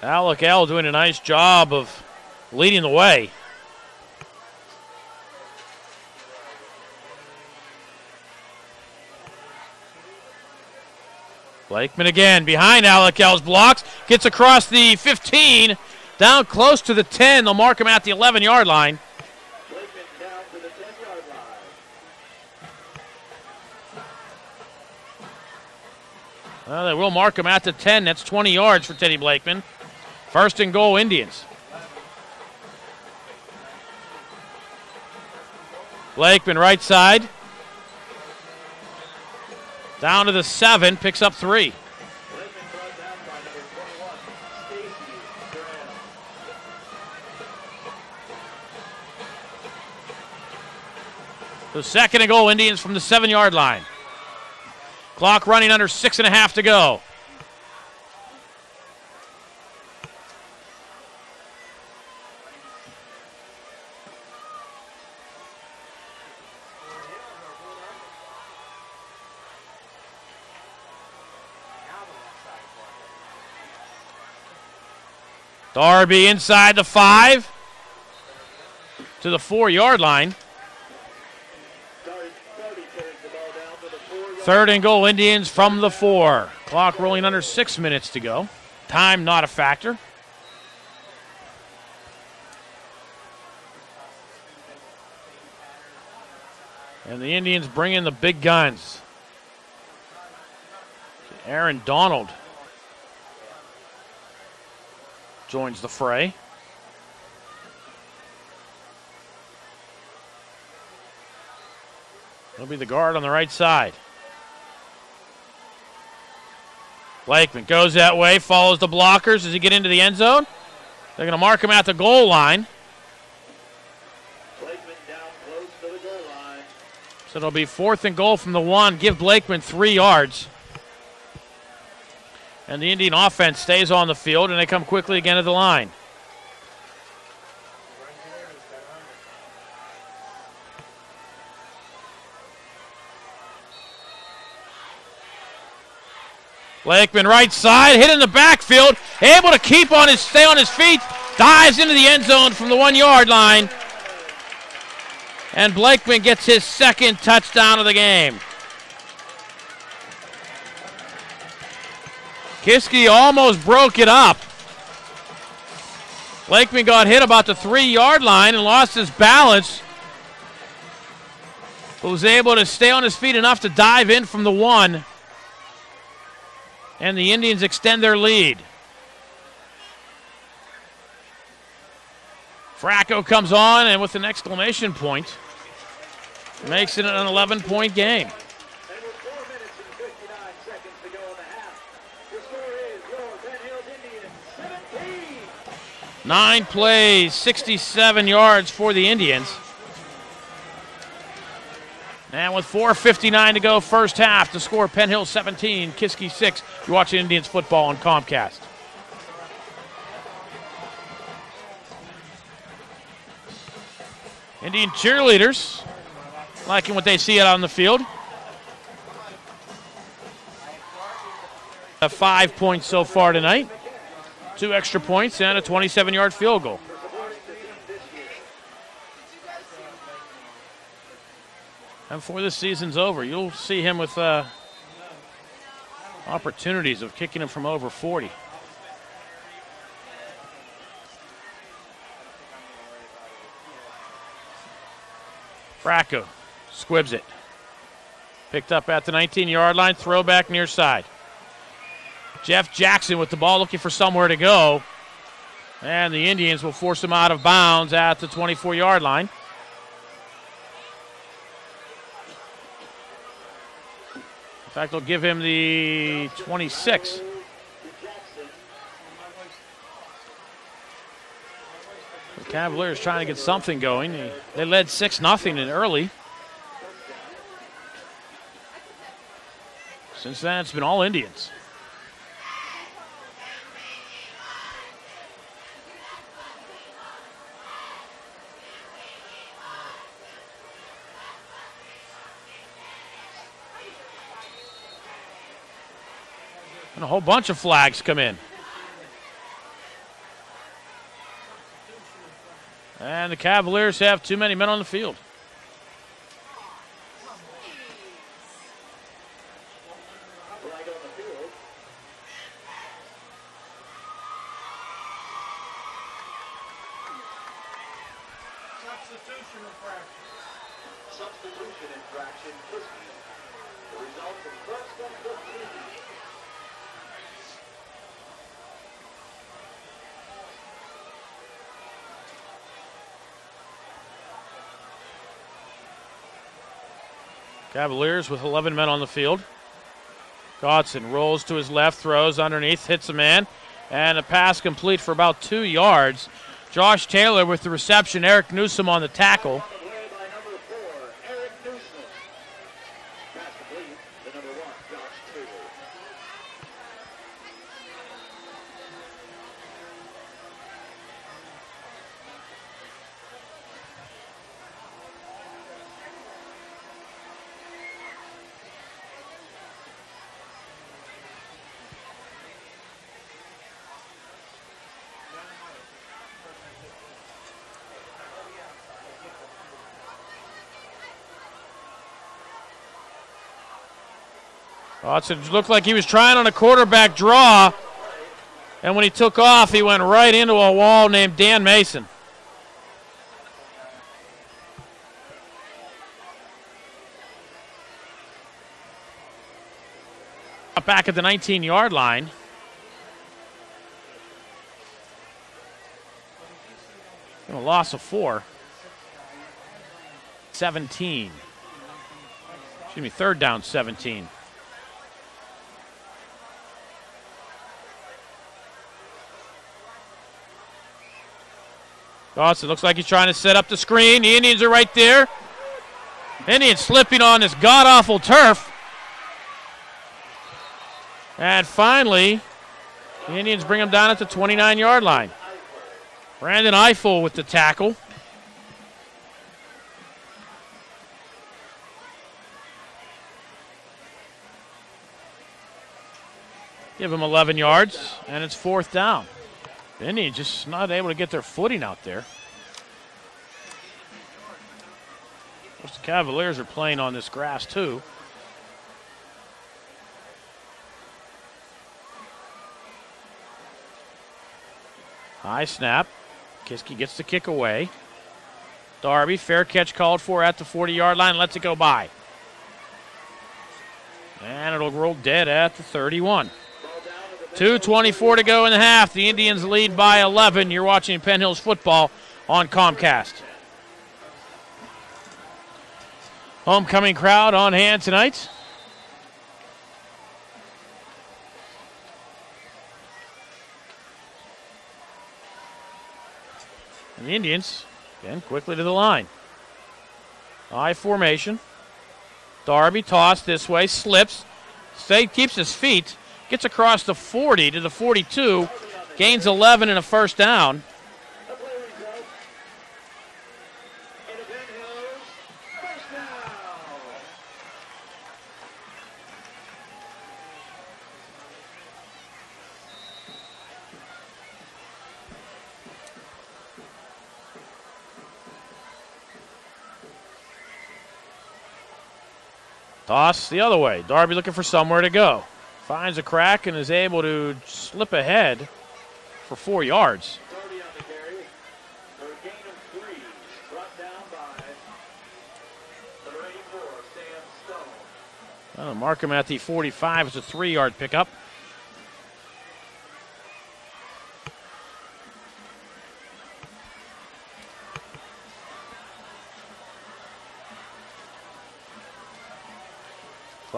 Alec L doing a nice job of leading the way. Blakeman again behind Alec L's blocks, gets across the 15, down close to the 10. They'll mark him at the 11 yard line. Blakeman down to the 10-yard line. Well, they will mark him at the 10. That's 20 yards for Teddy Blakeman. First and goal, Indians. Blakeman right side. Down to the seven, picks up three. Blakeman brought down by number 21, Stacy Brown. The second and goal, Indians from the seven yard line. Clock running under six and a half to go. Darby inside the five to the four yard line. Third and goal, Indians from the four. Clock rolling under six minutes to go. Time not a factor. And the Indians bring in the big guns. Aaron Donald joins the fray. He'll be the guard on the right side. Blakeman goes that way, follows the blockers as he get into the end zone. They're going to mark him at the goal line. Blakeman down close to the goal line. So it'll be fourth and goal from the one. Give Blakeman three yards. And the Indian offense stays on the field, and they come quickly again to the line. Blakeman right side, hit in the backfield, able to keep on his stay on his feet, dives into the end zone from the one yard line. And Blakeman gets his second touchdown of the game. Kiski almost broke it up. Blakeman got hit about the three yard line and lost his balance, but was able to stay on his feet enough to dive in from the one. And the Indians extend their lead. Fracco comes on and with an exclamation point makes it an 11 point game. And with four minutes and 59 seconds to go in the half. The score is your Penn Hills Indians 17. Nine plays, 67 yards for the Indians. And with 4.59 to go, first half, to score Penn Hill 17, Kiski 6. You're watching Indians football on Comcast. Indian cheerleaders liking what they see out on the field. A five points so far tonight. Two extra points and a 27 yard field goal. And before this season's over, you'll see him with uh, opportunities of kicking him from over 40. Fracco squibs it. Picked up at the 19 yard line, throwback near side. Jeff Jackson with the ball looking for somewhere to go. And the Indians will force him out of bounds at the 24 yard line. In fact, they'll give him the 26. The Cavaliers trying to get something going. They- led 6 0 in early. Since then, it's been all Indians. And a whole bunch of flags come in. And the Cavaliers have too many men on the field. Substitution infraction, Kiski. The result is first and 15. Cavaliers with 11 men on the field. Godson rolls to his left, throws underneath, hits a man, and a pass complete for about two yards. Josh Taylor with the reception, Eric Newsom on the tackle. Away by number four, Eric Newsom. Pass complete to number one, Josh Taylor. Godson looked like he was trying on a quarterback draw, and when he took off, he went right into a wall named Dan Mason. Back at the 19 yard line. A loss of four. 17. Excuse me, third down 17. Godson looks like he's trying to set up the screen. The Indians are right there. Indians slipping on this god awful turf. And finally, the Indians bring him down at the 29 yard line. Brandon Eiffel with the tackle. Give him 11 yards, and it's fourth down. Indians just not able to get their footing out there. Course, the Cavaliers are playing on this grass too. High snap. Kiski gets the kick away. Darby, fair catch called for at the 40 yard line, lets it go by. And it'll roll dead at the 31. 2.24 to go in the half. The Indians lead by 11. You're watching Penn Hills football on Comcast. Homecoming crowd on hand tonight. And the Indians, again, quickly to the line. I formation. Darby toss this way, slips, stay, keeps his feet, gets across the 40 to the 42, gains 11 and a first down. Toss the other way. Darby looking for somewhere to go. Finds a crack and is able to slip ahead for four yards. Darby on the carry for a gain of three. Brought down by number 84, Sam Stone. Uh, mark him at the 45. It's a three yard pickup.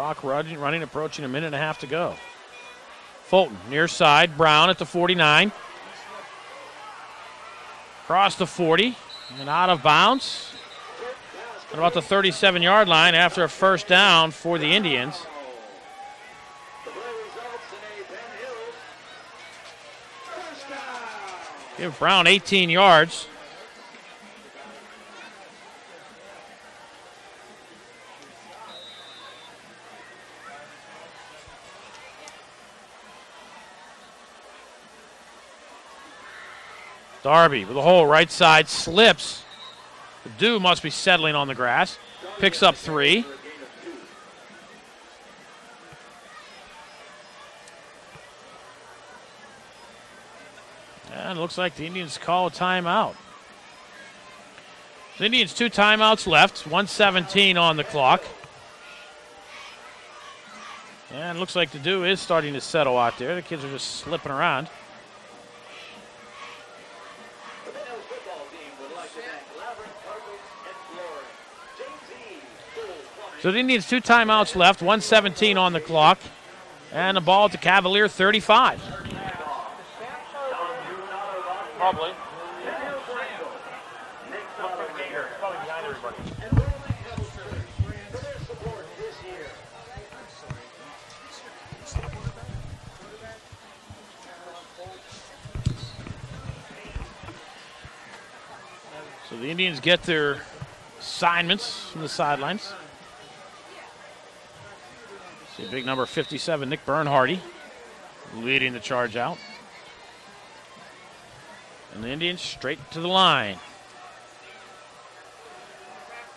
Clock running, running, approaching a minute and a half to go. Fulton near side. Brown at the 49. Across the 40 and out of bounds. At about the 37 yard line after a first down for the Indians. Give Brown 18 yards. Darby with a hole right side slips. The dew must be settling on the grass. Picks up three. And it looks like the Indians call a timeout. The Indians two timeouts left, 117 on the clock. And looks like the dew is starting to settle out there. The kids are just slipping around. The Penn Hills football team would like to thank Labyrinth Carpets and Flooring. James E. Full Plumbing. So the Indians two timeouts left, 117 on the clock. And the ball to Cavalier 35. Probably. So the Indians get their assignments from the sidelines. See big number 57, Nick Bernhardy, leading the charge out. And the Indians straight to the line.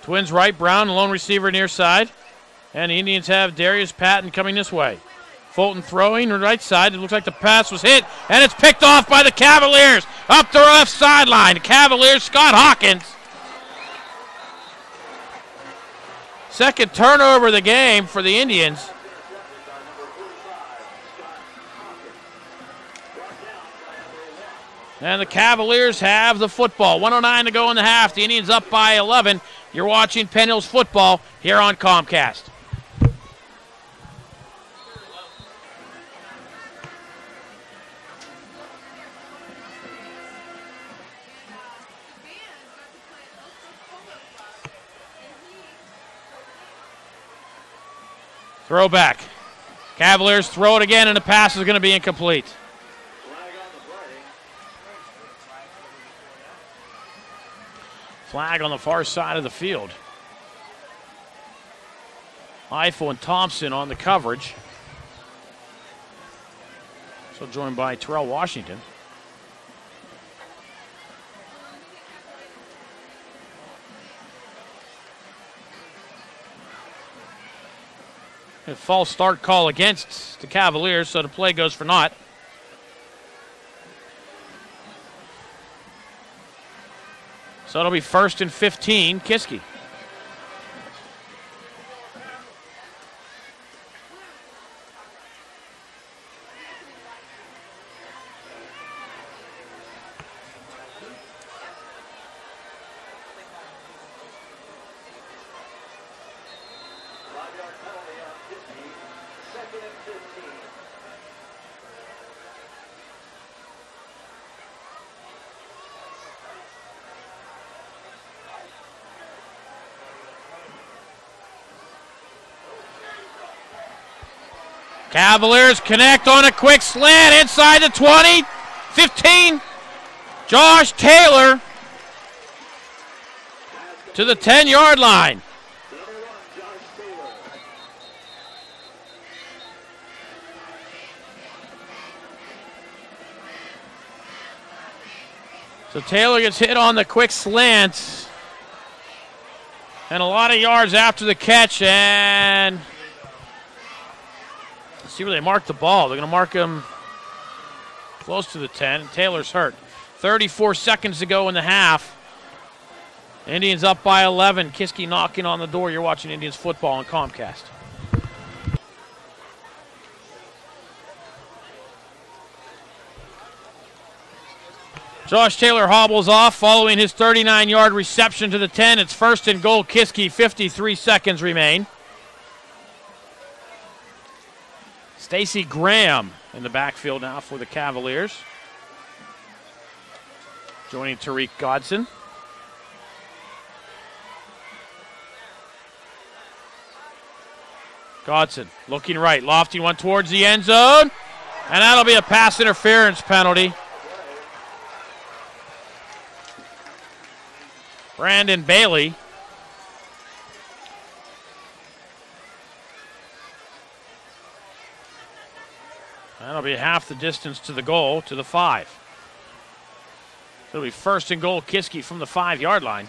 Twins right, Brown, lone receiver near side. And the Indians have Darius Patton coming this way. Fulton throwing right side. It looks like the pass was hit, and it's picked off by the Cavaliers up the left sideline. Cavaliers, Scott Hawkins. Second turnover of the game for the Indians. And the Cavaliers have the football. 109 to go in the half. The Indians up by 11. You're watching Penn Hills football here on Comcast. Throwback. Cavaliers throw it again, and the pass is going to be incomplete. Flag on the play. Flag on the far side of the field. Eiffel and Thompson on the coverage. So joined by Terrell Washington. A false start call against the Cavaliers, so the play goes for naught. So it'll be first and 15, Kiski. Cavaliers connect on a quick slant inside the 20, 15. Josh Taylor to the 10 yard line. So Taylor gets hit on the quick slant. And a lot of yards after the catch. And see where they mark the ball. They're going to mark him close to the 10. Taylor's hurt. 34 seconds to go in the half. Indians up by 11. Kiski knocking on the door. You're watching Indians football on Comcast. Josh Taylor hobbles off following his 39 yard reception to the 10. It's first and goal. Kiski, 53 seconds remain. Stacy Graham in the backfield now for the Cavaliers. Joining Tariq Godson. Godson looking right, lofting one towards the end zone. And that'll be a pass interference penalty. Brandon Bailey. That'll be half the distance to the goal, to the five. It'll be first and goal, Kiski from the five yard line.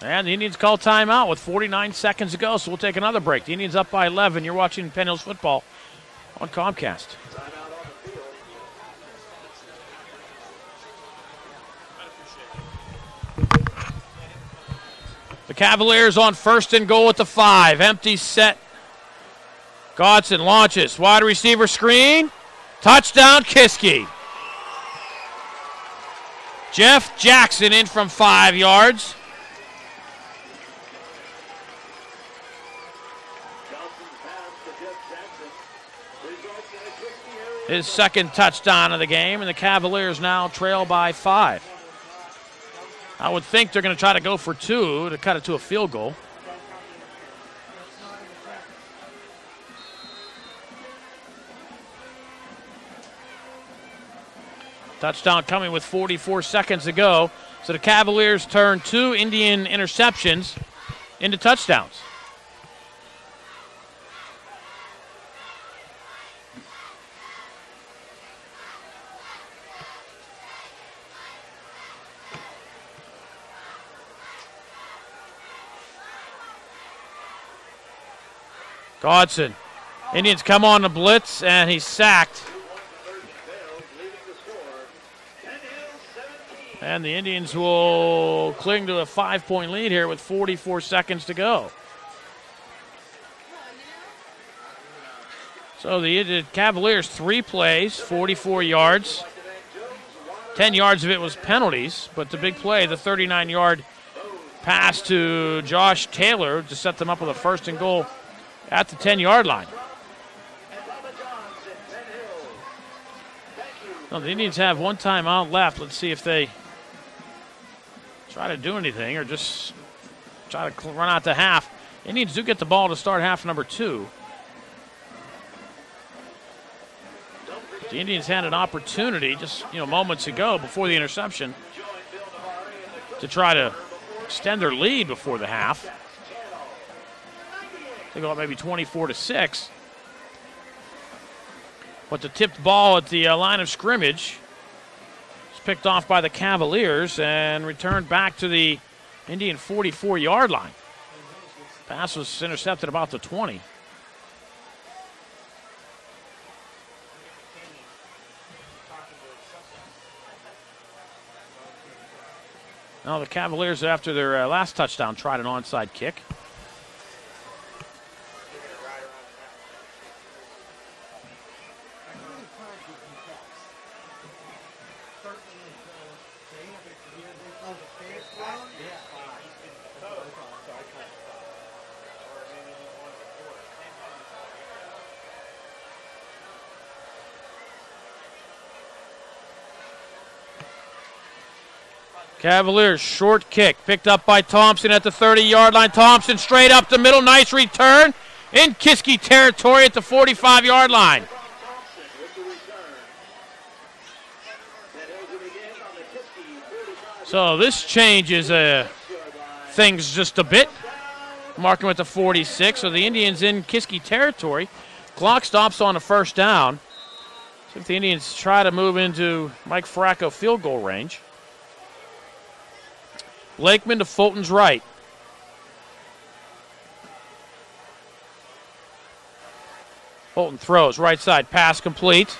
And the Indians call timeout with 49 seconds to go, so we'll take another break. The Indians up by 11. You're watching Penn Hills football on Comcast. The Cavaliers on first and goal at the five. Empty set. Godson launches. Wide receiver screen. Touchdown, Kiski. Jeff Jackson in from five yards. Johnson's pass to Jeff Jackson results in a Kiski area His second touchdown of the game, and the Cavaliers now trail by five. I would think they're going to try to go for two to cut it to a field goal. Touchdown coming with 44 seconds to go. So the Cavaliers turn two Indian interceptions into touchdowns. Godson. Indians come on the blitz, and he's sacked. fails, leading the score. Penn Hills 17. And the Indians will cling to a five point lead here with 44 seconds to go. So the, the Cavaliers, three plays, 44 yards. 10 yards of it was penalties, but the big play, the 39 yard pass to Josh Taylor to set them up with a first and goal at the 10 yard line. Well, the Indians have one timeout left. Let's see if they try to do anything or just try to run out to half. Indians do get the ball to start half number two. The Indians had an opportunity just you know moments ago before the interception to try to extend their lead before the half. They go up maybe 24 to six. But the tipped ball at the uh, line of scrimmage is picked off by the Cavaliers and returned back to the Indian 44 yard line. Pass was intercepted about the 20. Now the Cavaliers, after their uh, last touchdown, tried an onside kick. Cavaliers short kick picked up by Thompson at the 30 yard line. Thompson straight up the middle. Nice return in Kiski territory at the 45 yard line. Thompson with the return. That ends it again on the Kiski 45 So this changes uh, things just a bit. Marking with the 46. So the Indians in Kiski territory. Clock stops on the first down. See if the Indians try to move into Mike Fracco field goal range. Blakeman to Fulton's right. Fulton throws right side, pass complete.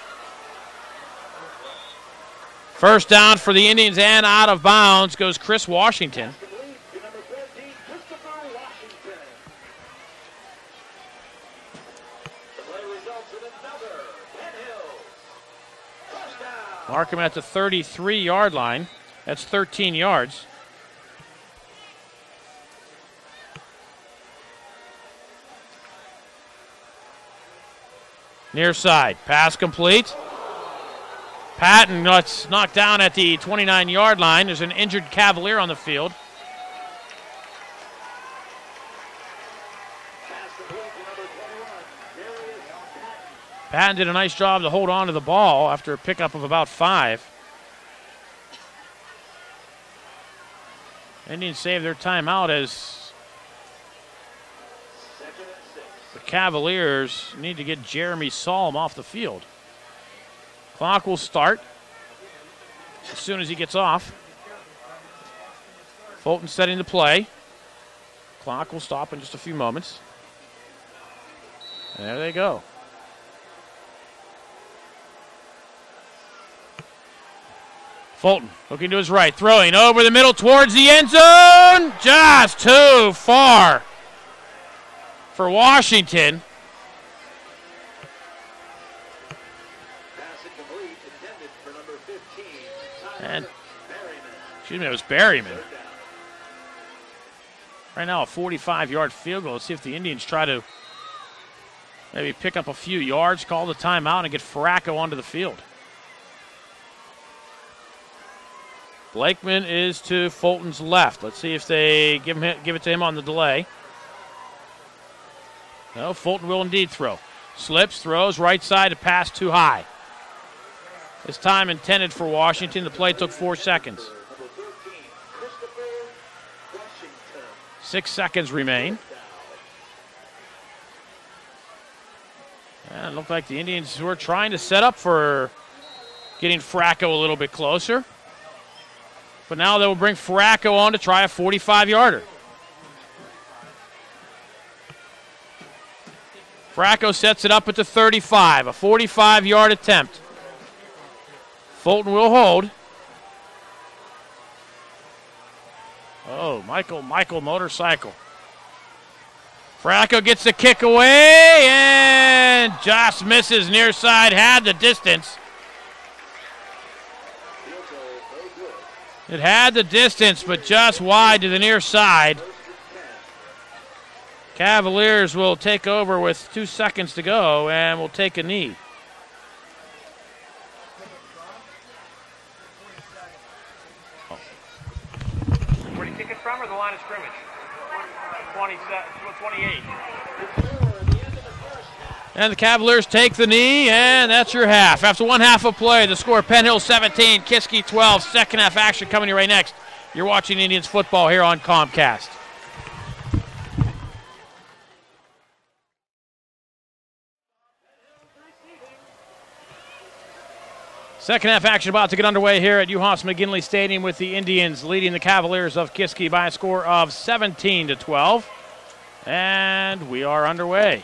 First down for the Indians and out of bounds goes Chris Washington. Complete to number 14, Christopher Washington. The play results in another Penn Hills touchdown. Mark him at the 33 yard line. That's 13 yards. Near side. Pass complete. Patton gets knocked down at the 29 yard line. There's an injured Cavalier on the field. Pass complete to number 21, Darius Patton. Patton did a nice job to hold on to the ball after a pickup of about five. Indians save their timeout as Second and six. the Cavaliers need to get Jeremy Solom off the field. Clock will start as soon as he gets off. Fulton setting the play. Clock will stop in just a few moments. There they go. Fulton looking to his right, throwing over the middle towards the end zone. Just too far for Washington. Pass incomplete, intended for number 15, And- Excuse me, it was Berryman. Right now, a 45 yard field goal. Let's see if the Indians try to maybe pick up a few yards, call the timeout, and get Fracco onto the field. Blakeman is to Fulton's left. Let's see if they give, him, give it to him on the delay. No, Fulton will indeed throw. Slips, throws, right side, a pass too high. This time intended for Washington. The play took four seconds. Number 13, Christopher Washington. Six seconds remain. And it looked like the Indians were trying to set up for getting Fracco a little bit closer. But now they will bring Fracco on to try a 45 yarder. Fracco sets it up at the 35, a 45 yard attempt. Fulton will hold. Oh, Michael, Michael motorcycle. Fracco gets the kick away and just misses near side, had the distance. It had the distance, but just wide to the near side. Cavaliers will take over with two seconds to go and will take a knee. Where do you kick it from or the line of scrimmage? 20, 28. And the Cavaliers take the knee, and that's your half. After one half of play, the score Penn Hill 17, Kiski 12. Second half action coming your way next. You're watching Indians football here on Comcast. Second half action about to get underway here at Uhas McGinley Stadium with the Indians leading the Cavaliers of Kiski by a score of 17 to 12. And we are underway.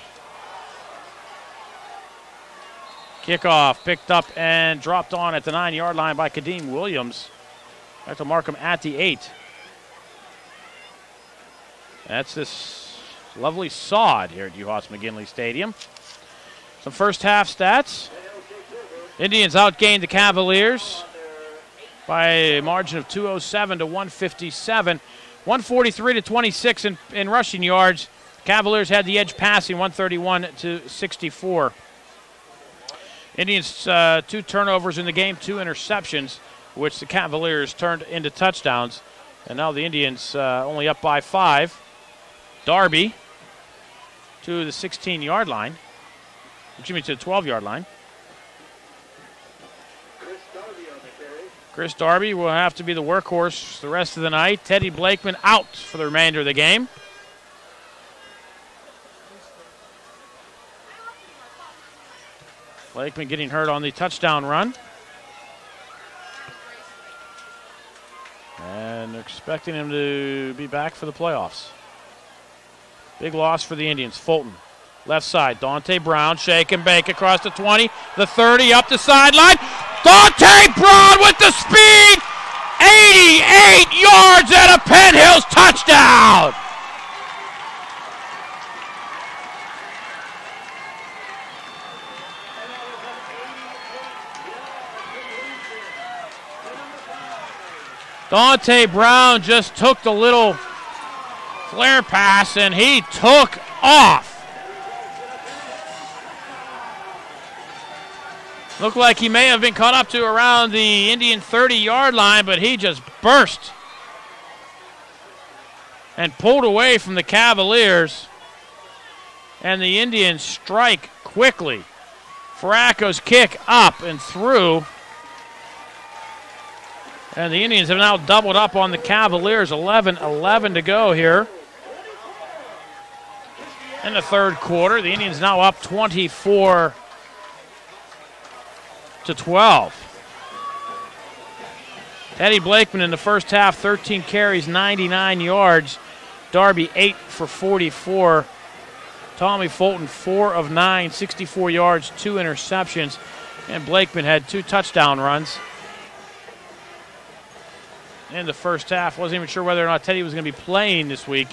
Kickoff picked up and dropped on at the nine yard line by Kadeem Williams. Back to Markham at the eight. That's this lovely sod here at Uhas McGinley Stadium. Some first half stats. Indians outgained the Cavaliers by a margin of 207 to 157. 143 to 26 in, in rushing yards. Cavaliers had the edge passing 131 to 64. Indians uh, two turnovers in the game, two interceptions. which the Cavaliers turned into touchdowns. And now the Indians uh, only up by five. Darby to the 16 yard line, me, to the 12 yard line. Chris Darby will have to be the workhorse the rest of the night. Teddy Blakeman out for the remainder of the game. Blakeman getting hurt on the touchdown run. And expecting him to be back for the playoffs. Big loss for the Indians. Fulton, left side. Dante Brown, shake and bake across the 20, the 30, up the sideline. Dante Brown with the speed. 88 yards and a Penn Hills touchdown. Dante Brown just took the little flare pass and he took off. Looked like he may have been caught up to around the Indian 30 yard line, but he just burst and pulled away from the Cavaliers. And the Indians strike quickly. Fracco's kick up and through. And the Indians have now doubled up on the Cavaliers. 11 11 to go here. In the third quarter, the Indians now up 24 to 12. Teddy Blakeman in the first half, 13 carries, 99 yards. Darby, 8 for 44. Tommy Fulton, 4 of 9, 64 yards, 2 interceptions. And Blakeman had two touchdown runs in the first half. Wasn't even sure whether or not Teddy was going to be playing this week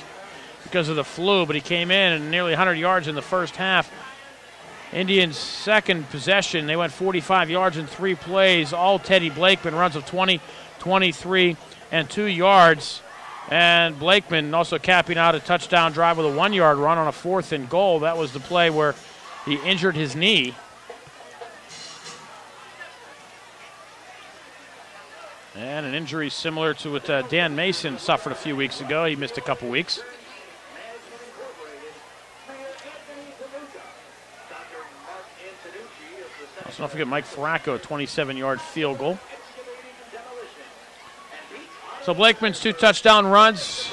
because of the flu, but he came in and nearly 100 yards in the first half. Indians' second possession, they went 45 yards in three plays. All Teddy Blakeman runs of 20, 23, and two yards. And Blakeman also capping out a touchdown drive with a one yard run on a fourth and goal. That was the play where he injured his knee. And an injury similar to what uh, Dan Mason suffered a few weeks ago. He missed a couple weeks. Don't forget Mike Fracco, a 27 yard field goal. So Blakeman's two touchdown runs,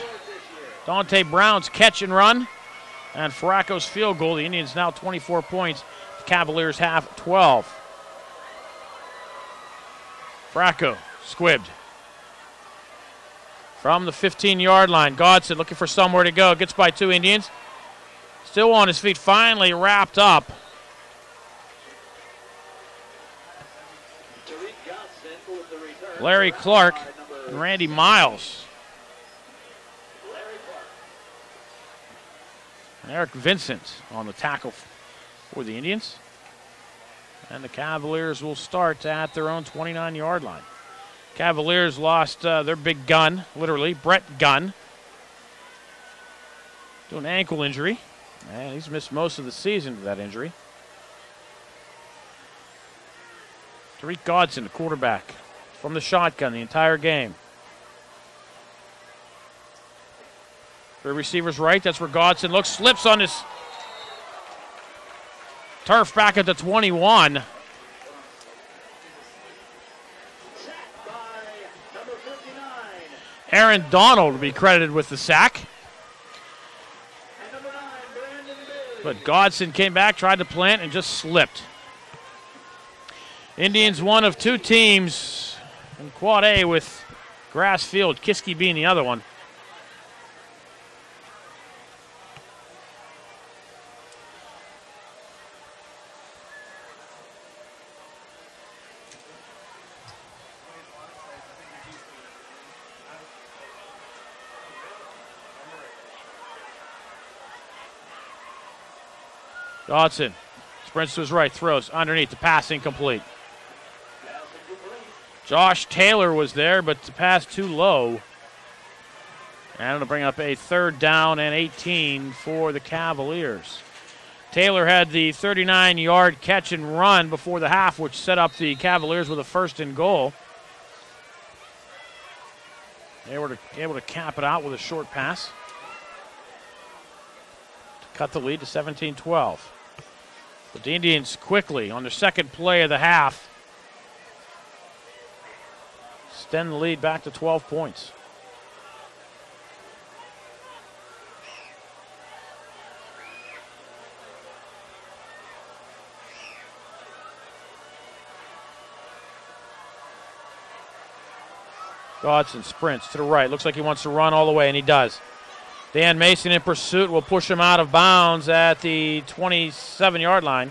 Dante Brown's catch and run, and Fracco's field goal. The Indians now 24 points. The Cavaliers have 12. Fracco squibbed. From the 15 yard line, Godson looking for somewhere to go. Gets by two Indians. Still on his feet, finally wrapped up. Tariq Johnson with the return. Larry Clark and Randy Miles. And Eric Vincent on the tackle for the Indians. And the Cavaliers will start at their own 29 yard line. Cavaliers lost uh, their big gun, literally, Brett Gunn, to an ankle injury. And he's missed most of the season with that injury. Tariq Godson, the quarterback, from the shotgun the entire game. The receiver's right. That's where Godson looks. Slips on his turf back at the 21. Sacked by number 59. Aaron Donald will be credited with the sack. And number 9, Brandon Bailey. But Godson came back, tried to plant, and just slipped. Indians one of two teams in Quad A with grass field, Kiski being the other one. Godson. Sprints to his right, throws. Underneath. The pass incomplete. Josh Taylor was there, but the pass too low. And it'll bring up a third down and 18 for the Cavaliers. Taylor had the 39 yard catch and run before the half, which set up the Cavaliers with a first and goal. Able to, able to cap it out with a short pass. To cut the lead to 17 12. But the Indians quickly, on their second play of the half, extend the lead back to 12 points. Godson sprints to the right. Looks like he wants to run all the way, and he does. Dan Mason in pursuit will push him out of bounds at the 27 yard line.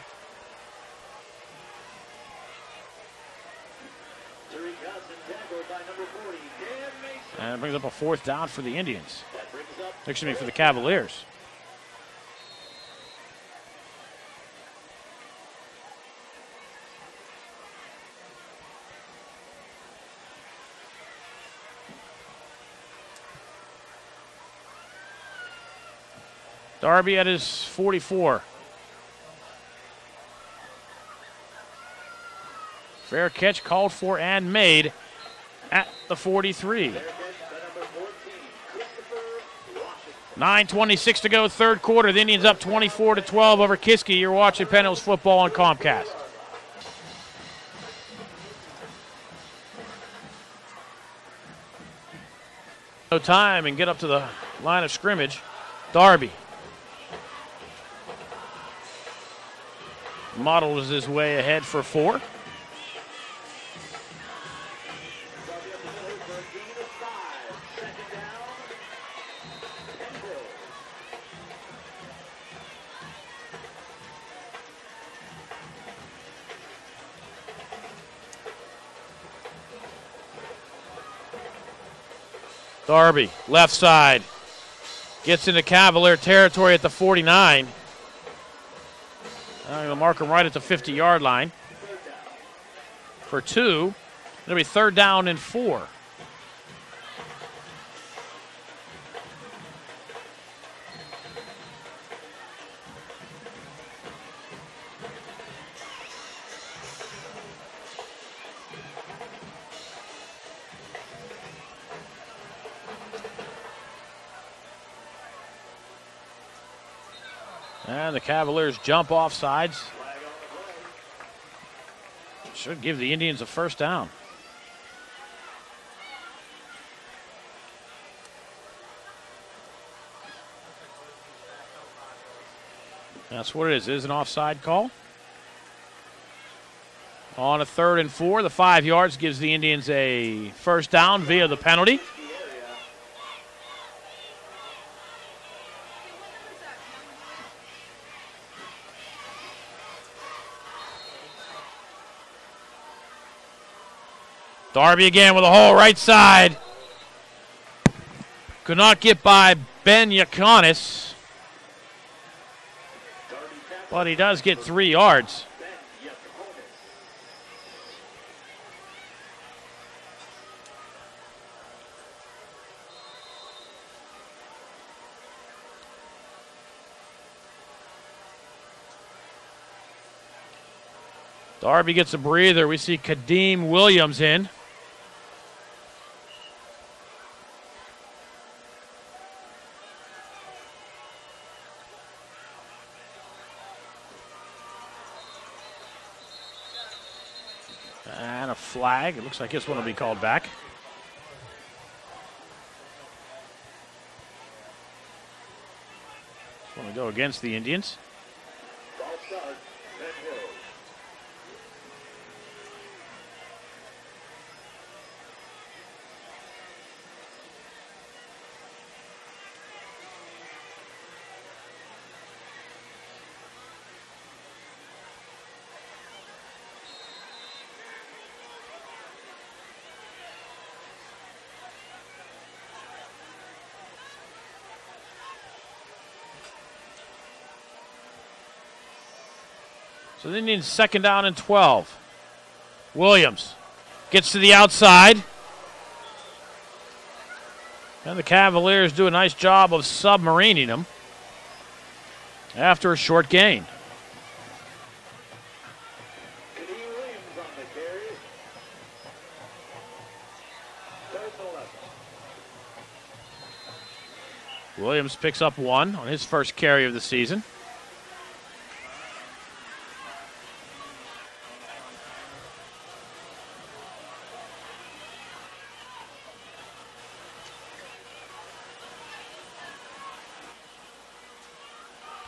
Terry Johnson tackled by number 40, Dan And brings up a fourth down for the Indians. That Excuse me, for the Cavaliers. Darby at his 44. Fair catch called for and made at the 43. fair catch by number 14, Christopher Washington. 9.26 to go, third quarter. The Indians up 24 to 12 over Kiski. You're watching Penn Hills football on Comcast. No time and get up to the line of scrimmage. Darby. Models his way ahead for four. Darby, left side. Gets into Cavalier territory at the 49. I'm going to mark him right at the 50 yard line. For two. It'll be third down and four. Cavaliers jump off sides. Should give the Indians a first down. That's what it is. It is an offside call. On a third and four, the five yards gives the Indians a first down via the penalty. Darby again with a hole right side. Could not get by Ben Yakonis, but he does get three yards. Darby gets a breather. We see Kadeem Williams in. And a flag. It looks like this one will be called back. Want to go against the Indians. False start. Penn Hills. So the Indians second down and 12. Williams gets to the outside. And the Cavaliers do a nice job of submarining him after a short gain. Kadeem Williams on the carry. Third and 11. Williams picks up one on his first carry of the season.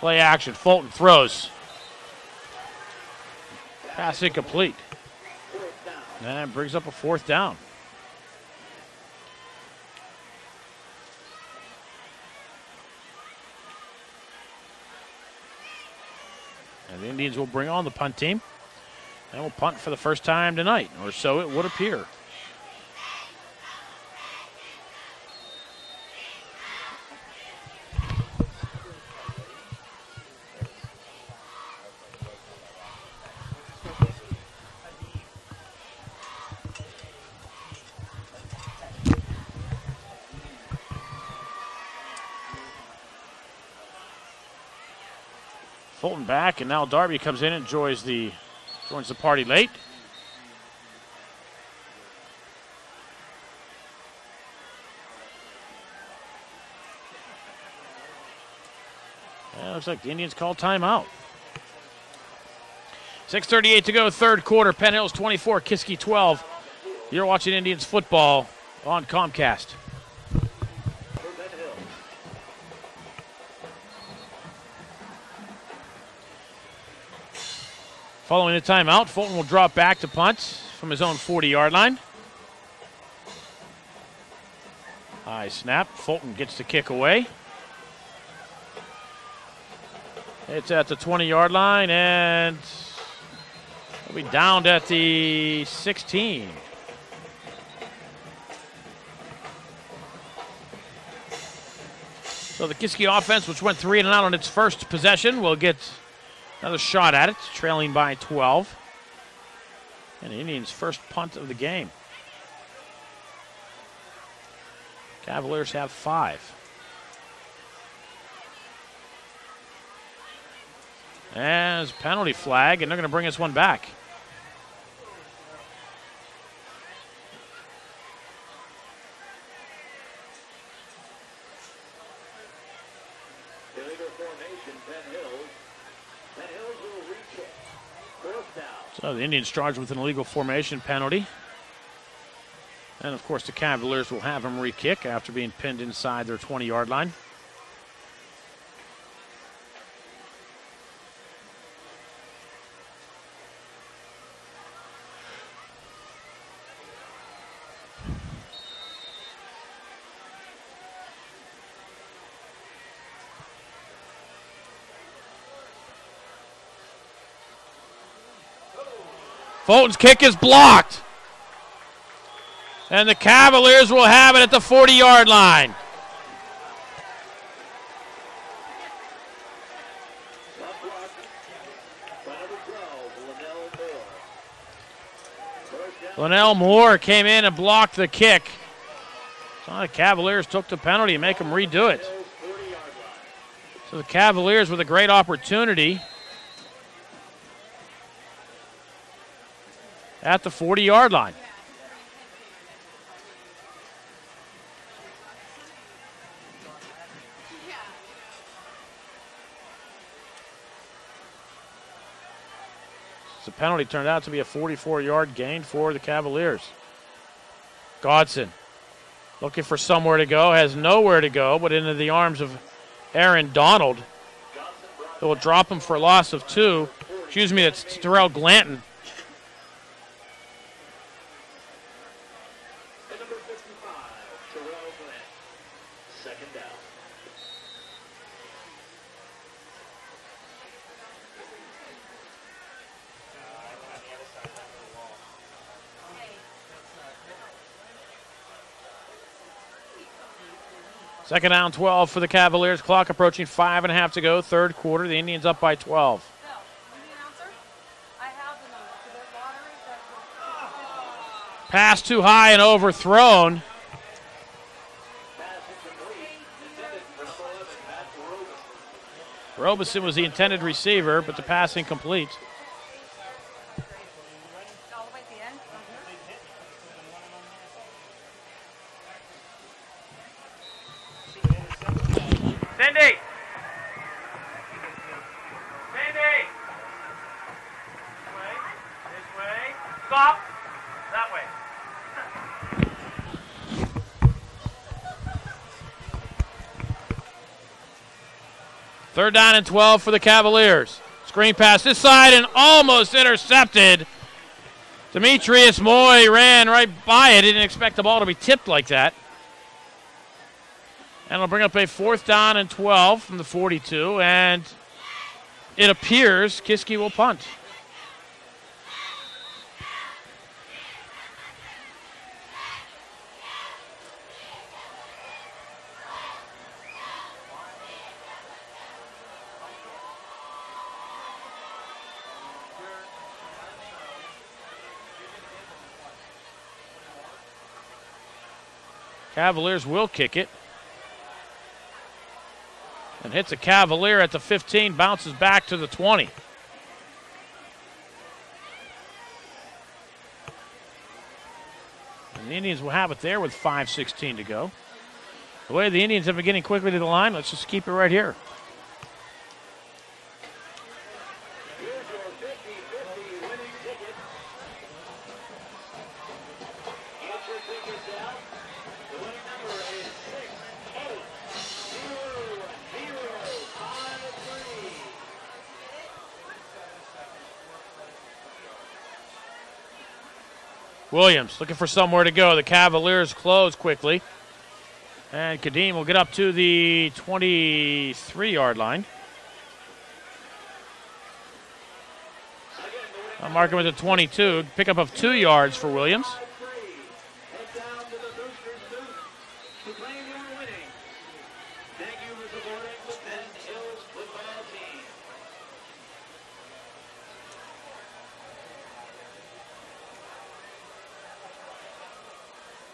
Play action. Fulton throws. Pass incomplete. And brings up a fourth down. And the Indians will bring on the punt team. And will punt for the first time tonight, or so it would appear. And now Darby comes in and joins the joins the party late. Yeah, looks like the Indians call timeout. 6.38 to go, third quarter. Penn Hills 24, Kiski 12. You're watching Indians football on Comcast. Following the timeout, Fulton will drop back to punt from his own 40 yard line. High snap. Fulton gets the kick away. It's at the 20 yard line and will be downed at the 16. So the Kiski offense, which went three and out on its first possession, will get Another shot at it, trailing by 12. And the Indians' first punt of the game. Cavaliers have five. As penalty flag, and they're going to bring us one back. Illegal formation, Penn Hills. Penn Hills will re-kick. Fourth down. The Indians charged with an illegal formation penalty. And of course, the Cavaliers will have him re kick after being pinned inside their 20 yard line. Fulton's kick is blocked. And the Cavaliers will have it at the 40 yard line. Top block by number 12, Linnell Moore. Came in and blocked the kick. So the Cavaliers took the penalty and make them redo it. Hills 40 yard line. So the Cavaliers with a great opportunity at the 40 yard line. The penalty turned out to be a 44 yard gain for the Cavaliers. Godson looking for somewhere to go, has nowhere to go, but into the arms of Aaron Donald. It will drop him for a loss of two. Excuse me, it's Terrell Glanton. And number 55, Terrell Glenn. Second down. Second down, 12 for the Cavaliers. Clock approaching five and a half to go. Third quarter. The Indians up by 12. Bill, you the announcer? I have the number for the lottery that Pass too high and overthrown. Pass incomplete. Intended for number 11, Matt Roberson. Robeson was the intended receiver, but the pass incomplete. Third down and 12 for the Cavaliers. Screen pass this side and almost intercepted. Demetrius Moy ran right by it. Didn't expect the ball to be tipped like that. And it'll bring up a fourth down and 12 from the 42. And it appears Kiski will punt. Cavaliers will kick it. And hits a Cavalier at the 15, bounces back to the 20. And the Indians will have it there with 5.16 to go. The way the Indians have been getting quickly to the line, let's just keep it right here. Williams looking for somewhere to go. The Cavaliers close quickly. And Kadeem will get up to the 23 yard line. I'll mark him at the 22. Pickup of two yards for Williams. Three. Head down to the Boosters booth to claim your winning. Thank you for supporting the Penn Hills football team.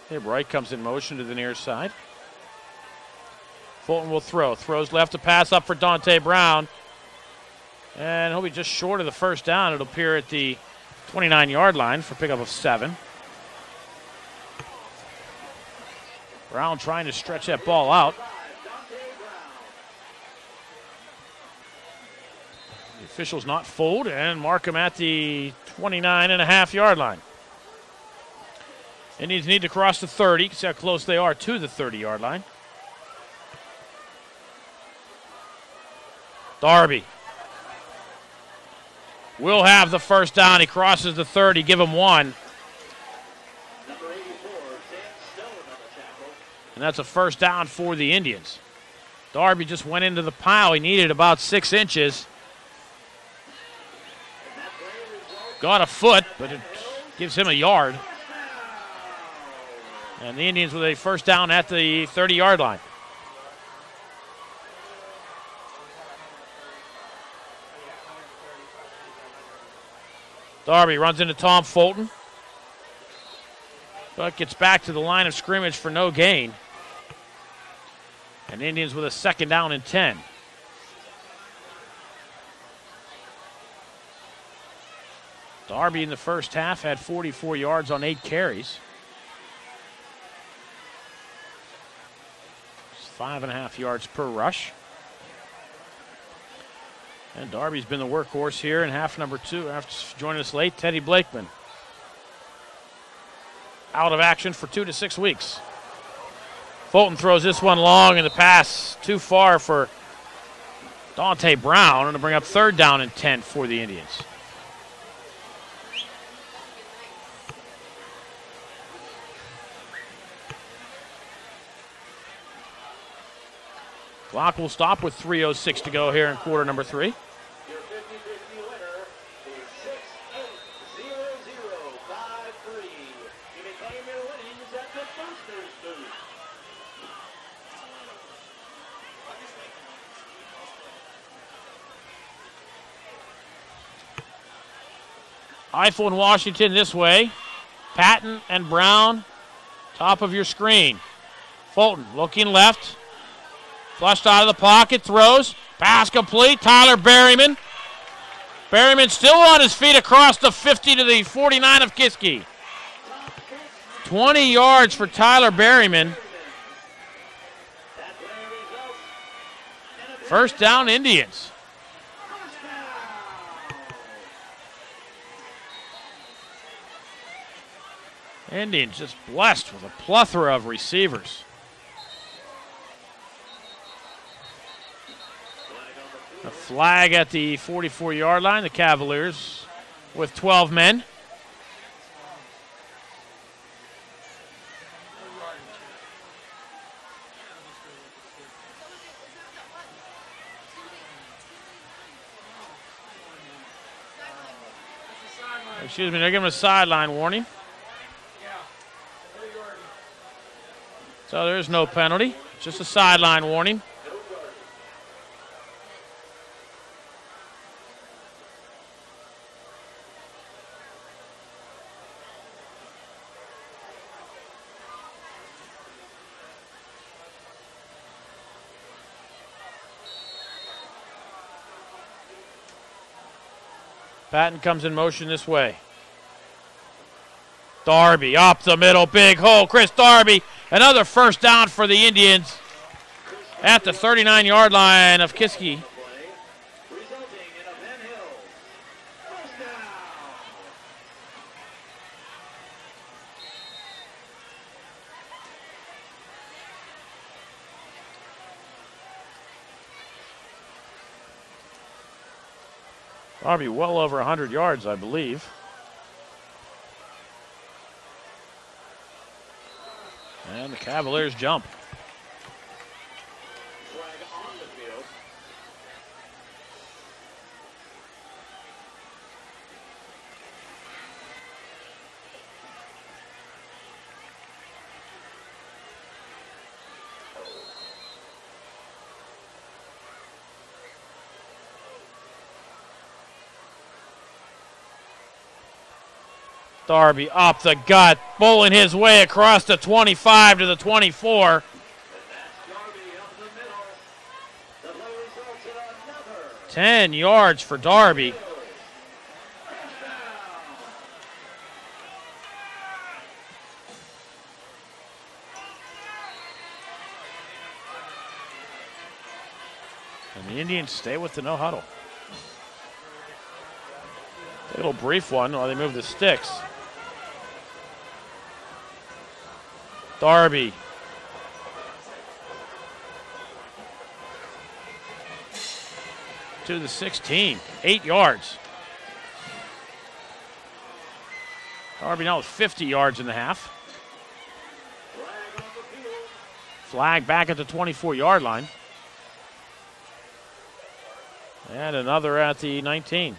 Hey, Bright comes in motion to the near side. Fulton will throw. Throws left to pass up for Dante Brown. And he'll be just short of the first down. It'll appear at the 29 yard line for pickup of seven. Brown trying to stretch that ball out. The officials not fold and mark him at the 29 and a half yard line. Indians need to cross the 30. You can see how close they are to the 30 yard line. Darby will have the first down. He crosses the 30. Give him one. Number 84, Sam Stone on the tackle. And that's a first down for the Indians. Darby just went into the pile. He needed about six inches. Got a foot, but it gives him a yard. And the Indians with a first down at the 30 yard line. Darby runs into Tom Fulton. But gets back to the line of scrimmage for no gain. And Indians with a second down and 10. Darby in the first half had 44 yards on eight carries. Five and a half yards per rush. And Darby's been the workhorse here in half number two after joining us late. Teddy Blakeman out of action for two to six weeks. Fulton throws this one long and the pass too far for Dante Brown and to bring up third down and 10 for the Indians. Clock will stop with 3.06 to go here in quarter number three. Your 50-50 winner is 680053. You may your winnings at the Boosters booth. Eiffel and Washington this way. Patton and Brown, top of your screen. Fulton looking left. Flushed out of the pocket, throws. Pass complete. Tyler Berryman. Berryman still on his feet across the 50 to the 49 of Kiski. 20 yards for Tyler Berryman. First down, Indians. Indians just blessed with a plethora of receivers. A flag at the 44 yard line. The Cavaliers with 12 men. Excuse me, they're giving a sideline warning. So there's no penalty, just a sideline warning. Patton comes in motion this way. Darby up the middle, big hole. Chris Darby, another first down for the Indians at the 39 yard line of Kiski. resulting in a Van Hill. First down. Darby well over 100 yards, I believe. And the Cavaliers jump. Darby up the gut, bowling his way across the 25 to the 24. The middle. The play results in another 10 yards for Darby. And the Indians stay with the no huddle. A little brief one while they move the sticks. Darby. To the 16, eight yards. Darby now with 50 yards in the half. Flag back at the 24 yard line. And another at the 19.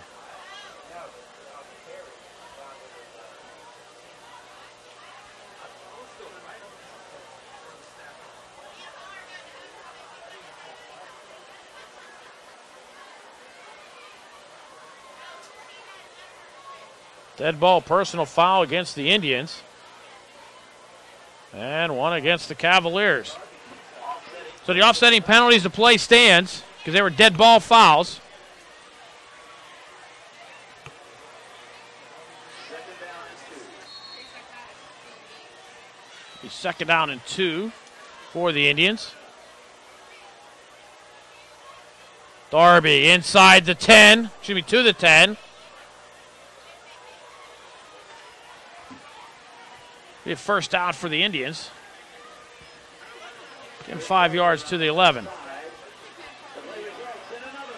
Dead ball personal foul against the Indians. And one against the Cavaliers. So the offsetting penalties, to play stands because they were dead ball fouls. Second down and two. Be second down and two for the Indians. Darby inside the 10, excuse me, to the 10. Be first out for the Indians. Give five yards to the 11. The play results in another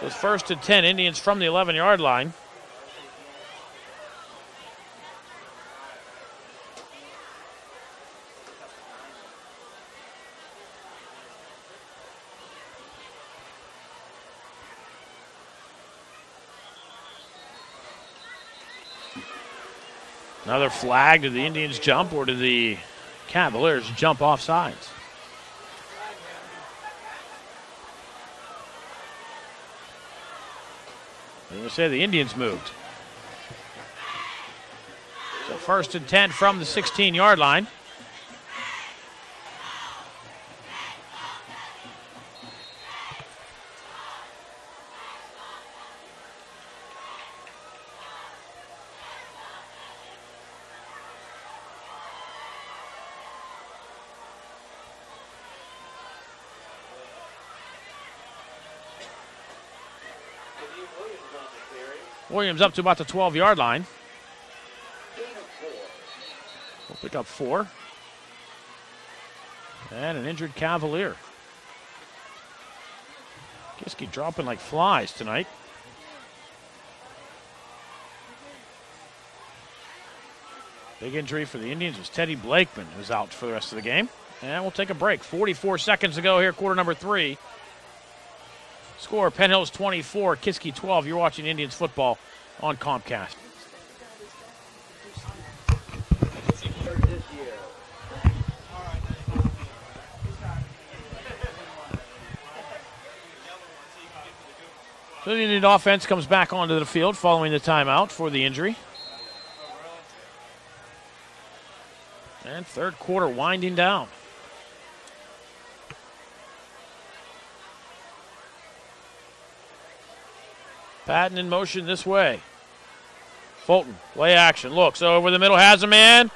So it's first and 10 Indians from the 11 yard line. Another flag. Did the Indians jump or did the Cavaliers jump off sides? I'm going to say the Indians moved. So first and 10 from the 16 yard line. Williams up to about the 12 yard line. We'll pick up four. And an injured Cavalier. Kiski dropping like flies tonight. Big injury for the Indians was Teddy Blakeman, who's out for the rest of the game. And we'll take a break. 44 seconds to go here, quarter number three. Score Penn Hills 24, Kiski 12. You're watching Indians football on Comcast. So the Indian offense comes back onto the field following the timeout for the injury. And third quarter winding down. Patton in motion this way. Fulton, play action, looks over the middle, has a man.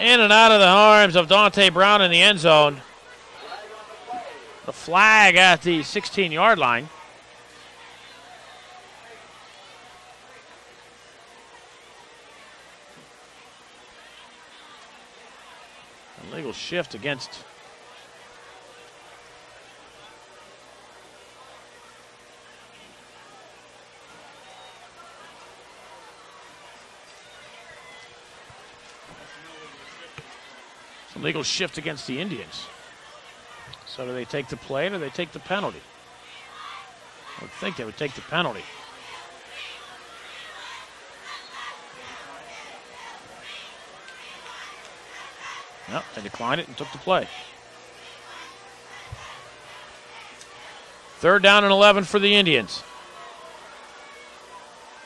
In and out of the arms of Dante Brown in the end zone. The flag at the 16 yard line. Illegal shift against It's a legal shift against the Indians. So do they take the play or do they take the penalty? I would think they would take the penalty. No, they declined it and took the play. Third down and 11 for the Indians.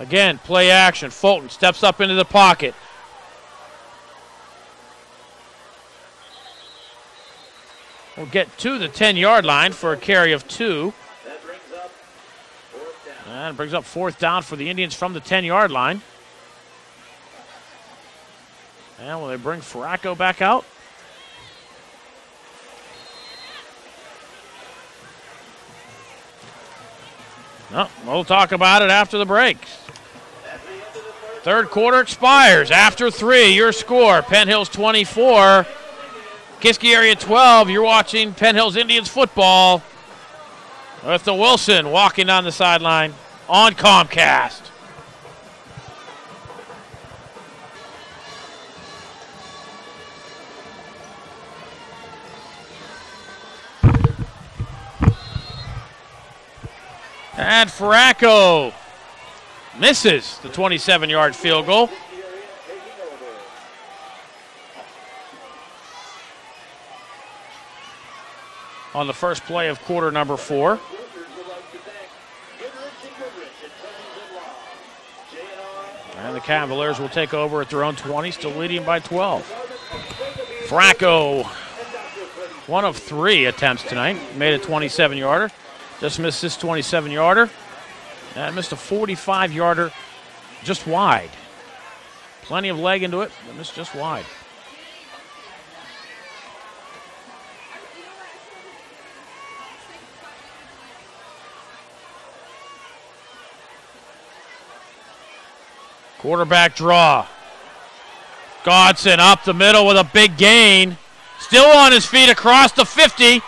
Again, play action. Fulton steps up into the pocket. Will get to the 10 yard line for a carry of two. And brings up fourth down for the Indians from the 10 yard line. And will they bring Fracco back out? No, we'll talk about it after the break. Third quarter expires after three. Your score Penn Hills 24, Kiski area 12. You're watching Penn Hills Indians football the Wilson walking down the sideline on Comcast. And Fracco misses the 27 yard field goal. On the first play of quarter number four. And the Cavaliers will take over at their own 20, still leading by 12. Fracco, one of three attempts tonight, made a 27 yarder. Just missed this 27 yarder. And missed a 45 yarder just wide. Plenty of leg into it, but missed just wide. Quarterback draw. Godson up the middle with a big gain. Still on his feet across the 50.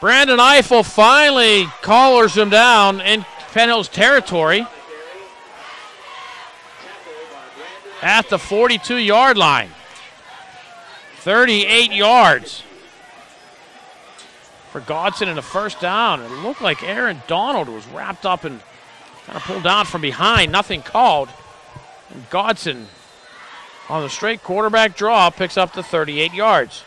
Brandon Eiffel finally collars him down in Penn Hills territory at the 42 yard line. 38 yards for Godson in the first down. It looked like Aaron Donald was wrapped up and kind of pulled down from behind. Nothing called. Godson on the straight quarterback draw picks up the 38 yards.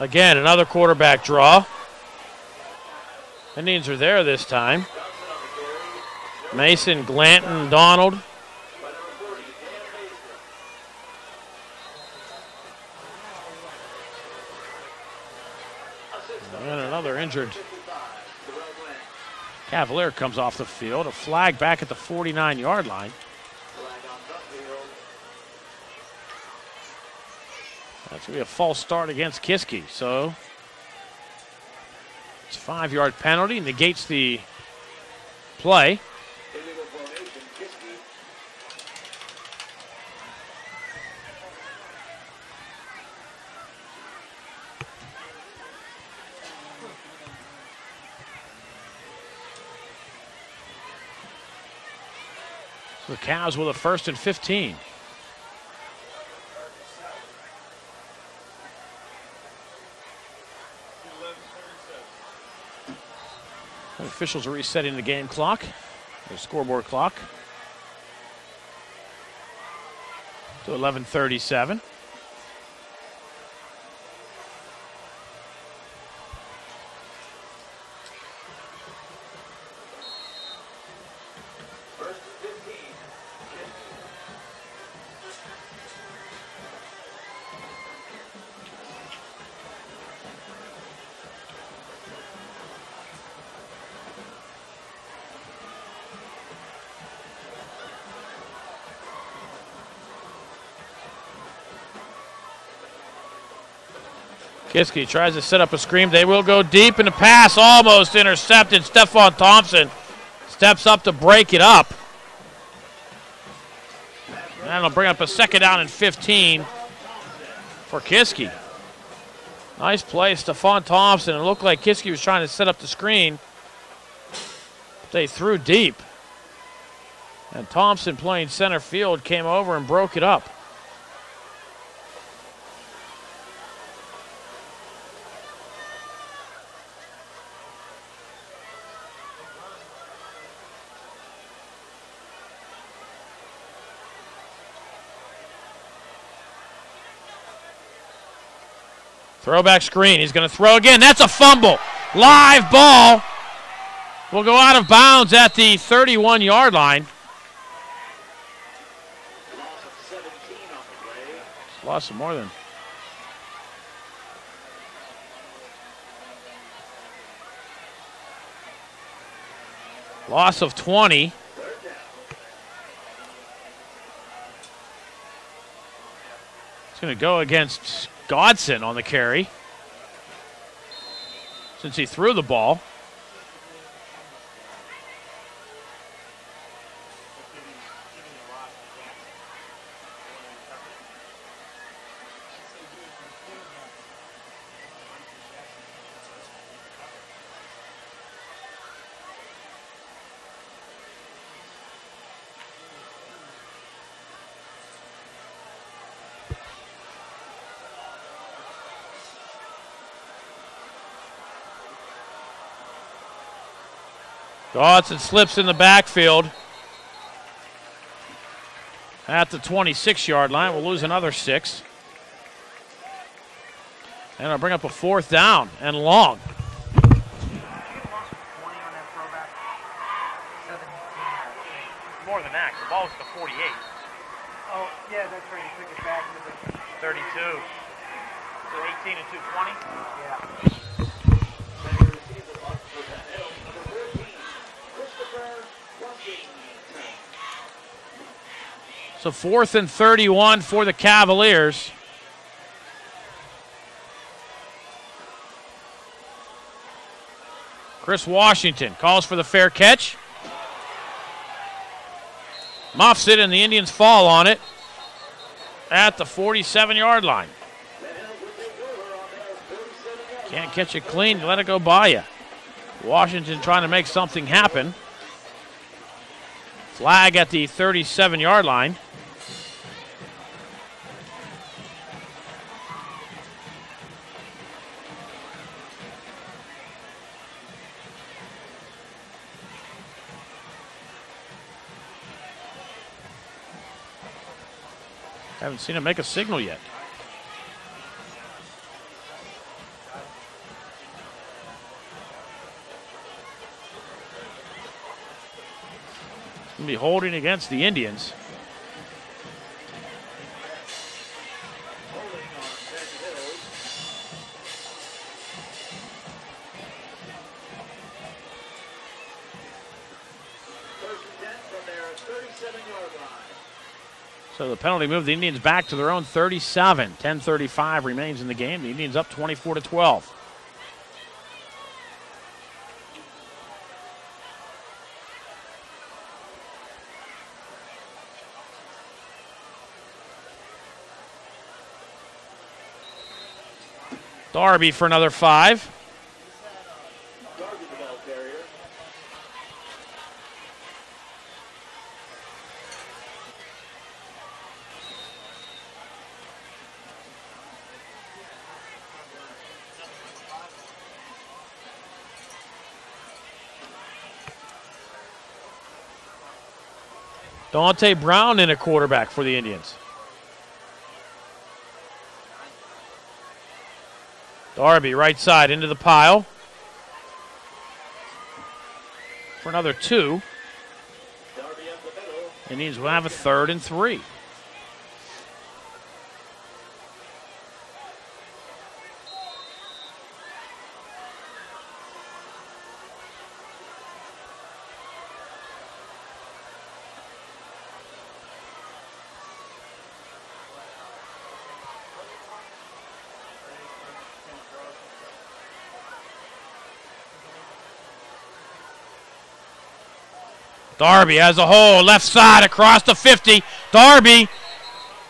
Again, another quarterback draw. Indians are there this time. Mason, Glanton, Donald. And another injured Cavalier comes off the field. A flag back at the 49 yard line. That's going to be a false start against Kiski. So it's a five yard penalty, negates the play. The Cavs with a first and 15. The officials are resetting the game clock, the scoreboard clock, to 11:37. Kiski tries to set up a screen. They will go deep, in the pass almost intercepted. Stephon Thompson steps up to break it up. And it'll bring up a second down and 15 for Kiski. Nice play, Stephon Thompson. It looked like Kiski was trying to set up the screen. They threw deep. And Thompson playing center field came over and broke it up. Throwback screen. He's going to throw again. That's a fumble. Live ball will go out of bounds at the 31 yard line. Loss of 17 on the play. Lost some more than. Loss of 20. Third. It's going to go against Godson on the carry. Since he threw the ball. Godson slips in the backfield at the 26 yard line. We'll lose another six. And I'll bring up a fourth down and long. 20 on that throwback. 17. More than that, the ball was at the 48. Oh, yeah, that's right. He took it back to the. 32. So 18 and 220. Yeah. Center receives the punt for the middle. Number 13, Christopher Washington. So fourth and 31 for the Cavaliers. Chris Washington calls for the fair catch. Muffs it, and the Indians fall on it at the 47 yard line. Can't catch it clean, let it go by you. Washington trying to make something happen. Flag at the 37 yard line. Haven't seen him make a signal yet. Be holding against the Indians. So the penalty moved the Indians back to their own 37. 10:35 remains in the game. The Indians up 24 to 12. Darby for another five. Dante Brown in a quarterback for the Indians. Darby, right side into the pile. For another two. Indians will have a third and three. Darby as a whole, left side across the 50. Darby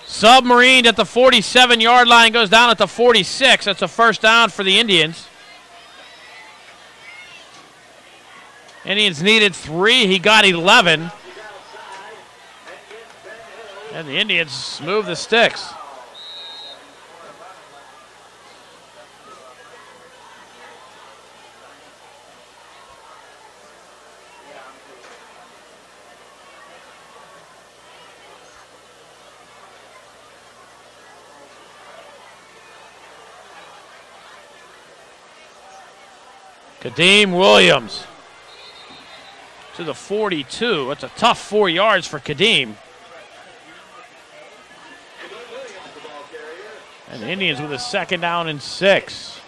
submarined at the 47 yard line, goes down at the 46. That's a first down for the Indians. Indians needed three, he got 11. And the Indians move the sticks. Kadeem Williams to the 42. That's a tough four yards for Kadeem. And the Indians with a second down and six.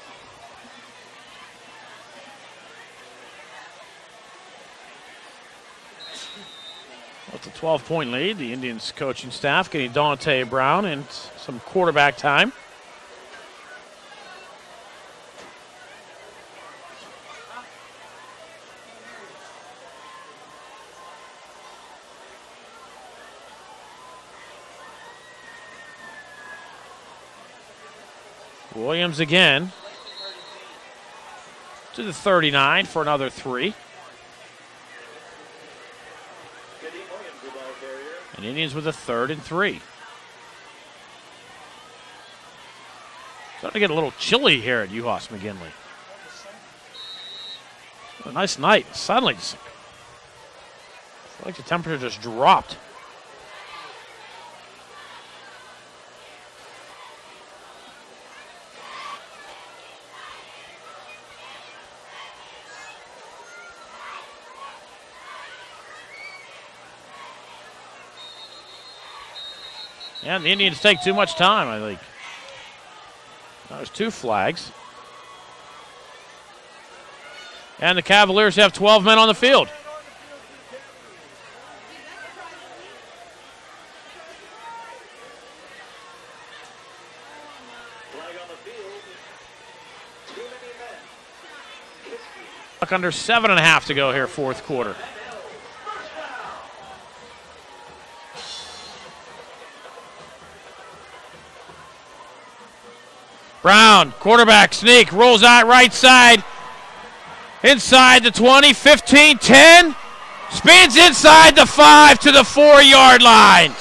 With a 12 point lead, the Indians coaching staff getting Dante Brown and some quarterback time. Williams again to the 39 for another three. And Indians with a third and three. Starting to get a little chilly here at Uhas McGinley. A nice night. Suddenly, feel like the temperature just dropped. Yeah, the Indians take too much time, I think. Oh, there's two flags. And the Cavaliers have 12 men on the field. Under seven and a half to go here, fourth quarter. Brown, quarterback sneak, rolls out right side. Inside the 20, 15, 10. Spins inside the 5 to the 4 yard line.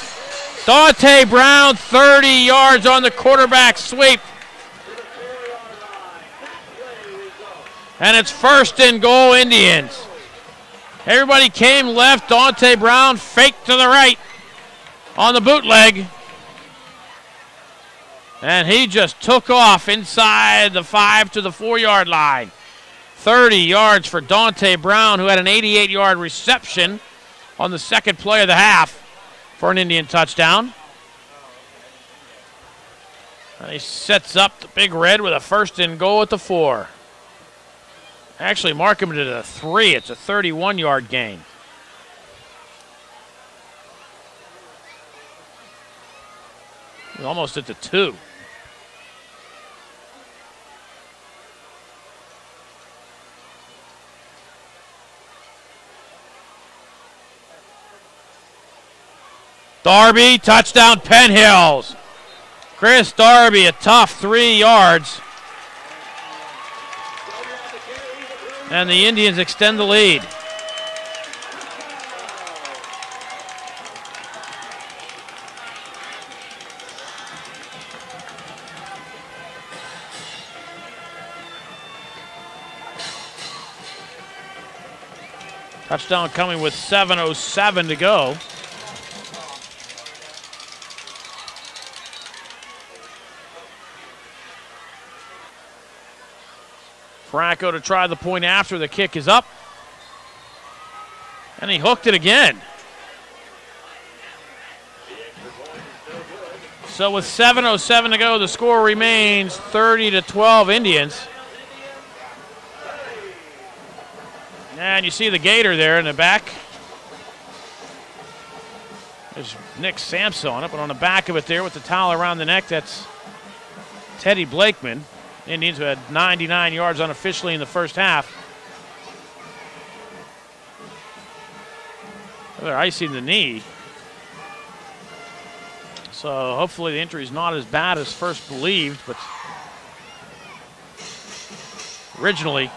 Dante Brown, 30 yards on the quarterback sweep. And it's first and goal, Indians. Everybody came left. Dante Brown faked to the right on the bootleg. And he just took off inside the five to the four yard line. 30 yards for Dante Brown, who had an 88 yard reception on the second play of the half for an Indian touchdown. And he sets up the big red with a first and goal at the four. Actually, mark him to the three. It's a 31 yard gain. Almost at the two. Darby, touchdown, Penn Hills. Chris Darby, a tough three yards. And the Indians extend the lead. Touchdown coming with 7.07 to go. Fracco to try the point after the kick is up. And he hooked it again. So with 7.07 to go, the score remains 30 to 12 Indians. And you see the gator there in the back. There's Nick Sampson on it, but on the back of it there with the towel around the neck, that's Teddy Blakeman. Indians who had 99 yards unofficially in the first half. They're icing the knee. So hopefully the injury is not as bad as first believed, but originally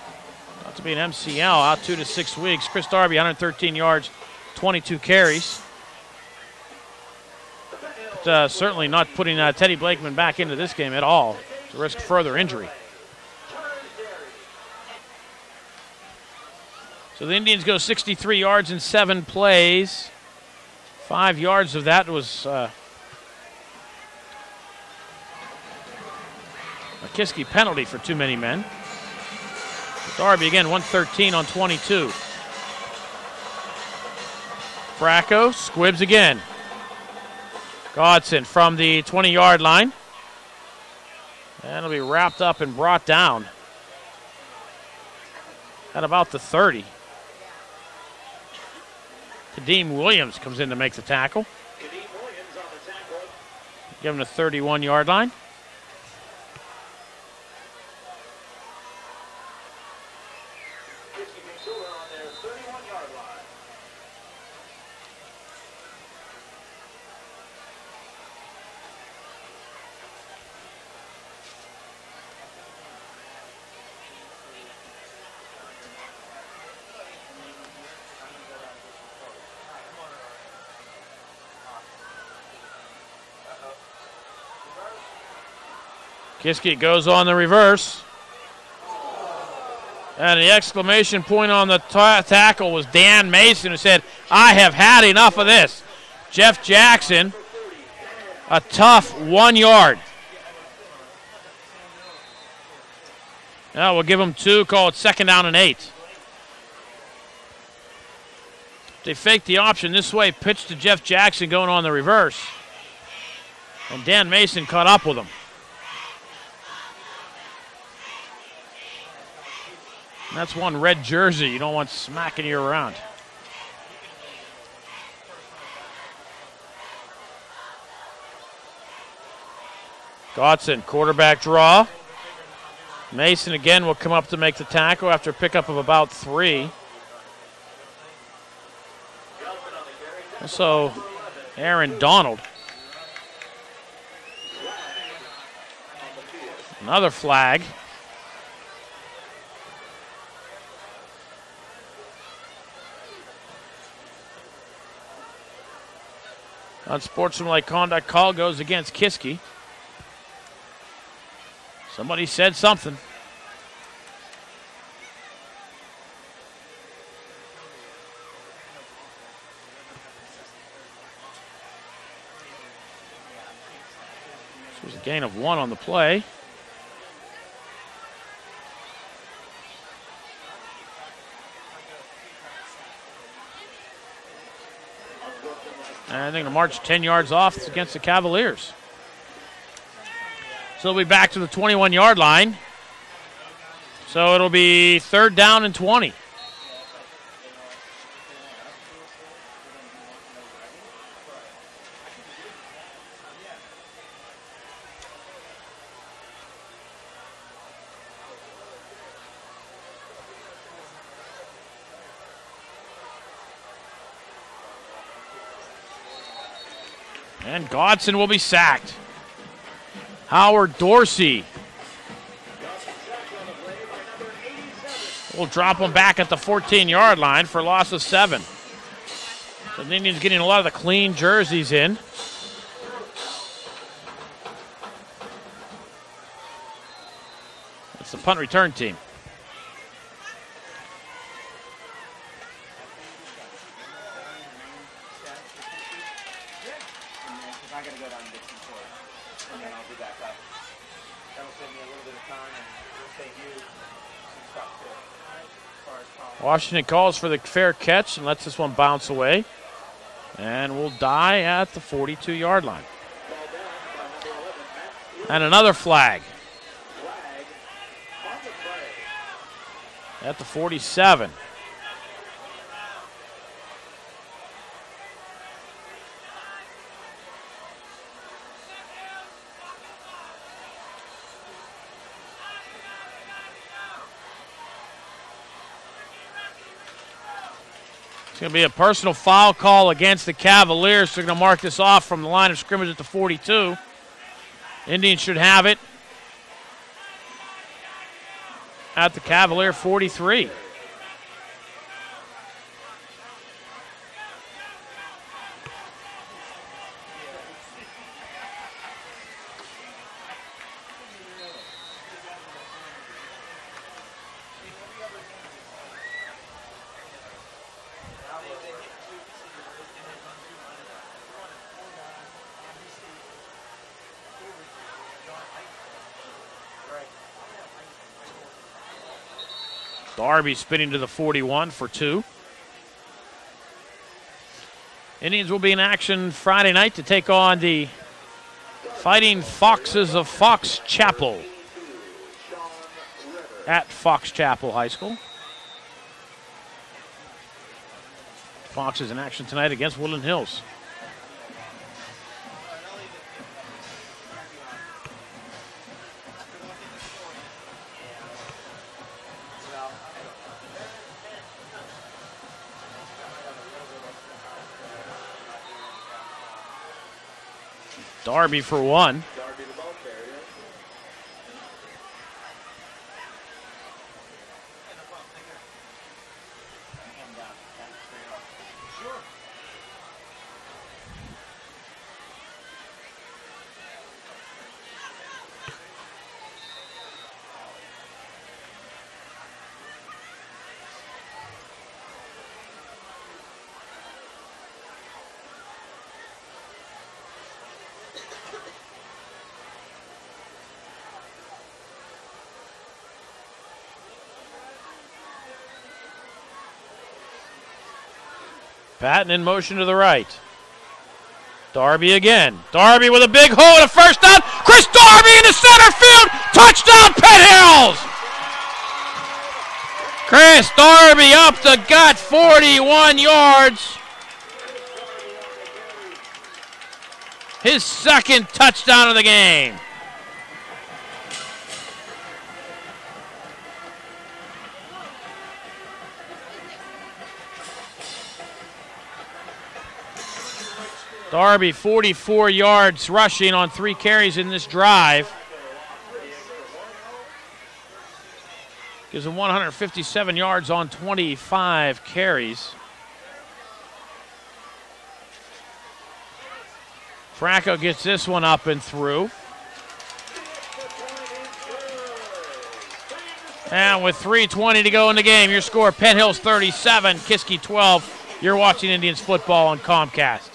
thought to be an MCL out two to six weeks. Chris Darby, 113 yards, 22 carries. But, uh, certainly not putting uh, Teddy Blakeman back into this game at all to risk further injury. So the Indians go 63 yards in seven plays. Five yards of that was uh, a Kiski penalty for too many men. Darby again, 113 on 22. Fracco squibs again. Godson from the 20 yard line. And it'll be wrapped up and brought down at about the 30. Kadeem Williams comes in to make the tackle. Give him the 31 yard line. Kiski goes on the reverse. And the exclamation point on the ta- tackle was Dan Mason, who said, I have had enough of this. Jeff Jackson, a tough one yard. Now we'll give him two, call it second down and eight. They faked the option this way, pitch to Jeff Jackson going on the reverse. And Dan Mason caught up with him. That's one red jersey you don't want smacking you around. Godson, quarterback draw. Mason again will come up to make the tackle after a pickup of about three. So, Aaron Donald. Another flag. Unsportsmanlike conduct call goes against Kiski. Somebody said something. This was a gain of one on the play. And I think to march 10 yards off against the Cavaliers. So they'll be back to the 21 yard line. So it'll be third down and 20. Godson will be sacked. Howard Dorsey will drop him back at the 14 yard line for a loss of seven. So the Indians getting a lot of the clean jerseys in. It's the punt return team. I gotta go down and get some sort, and then I'll be back up. That'll save me a little bit of time, and it'll save you some stuff too. As far as problems. Washington calls for the fair catch and lets this one bounce away. And will die at the 42 yard line. And another flag at the 47. Going to be a personal foul call against the Cavaliers. They're going to mark this off from the line of scrimmage at the 42. Indians should have it at the Cavalier 43. Darby spinning to the 41 for two. Indians will be in action Friday night to take on the Fighting Foxes of Fox Chapel at Fox Chapel High School. Fox is in action tonight against Woodland Hills. Darby for one. Patton in motion to the right. Darby again. Darby with a big hole and a first down. Chris Darby in the center field. Touchdown, Penn Hills. Chris Darby up the gut, 41 yards. His second touchdown of the game. Darby, 44 yards rushing on three carries in this drive. Gives him 157 yards on 25 carries. Fracco gets this one up and through. And with 3.20 to go in the game, your score Penn Hills 37, Kiski 12. You're watching Indians football on Comcast.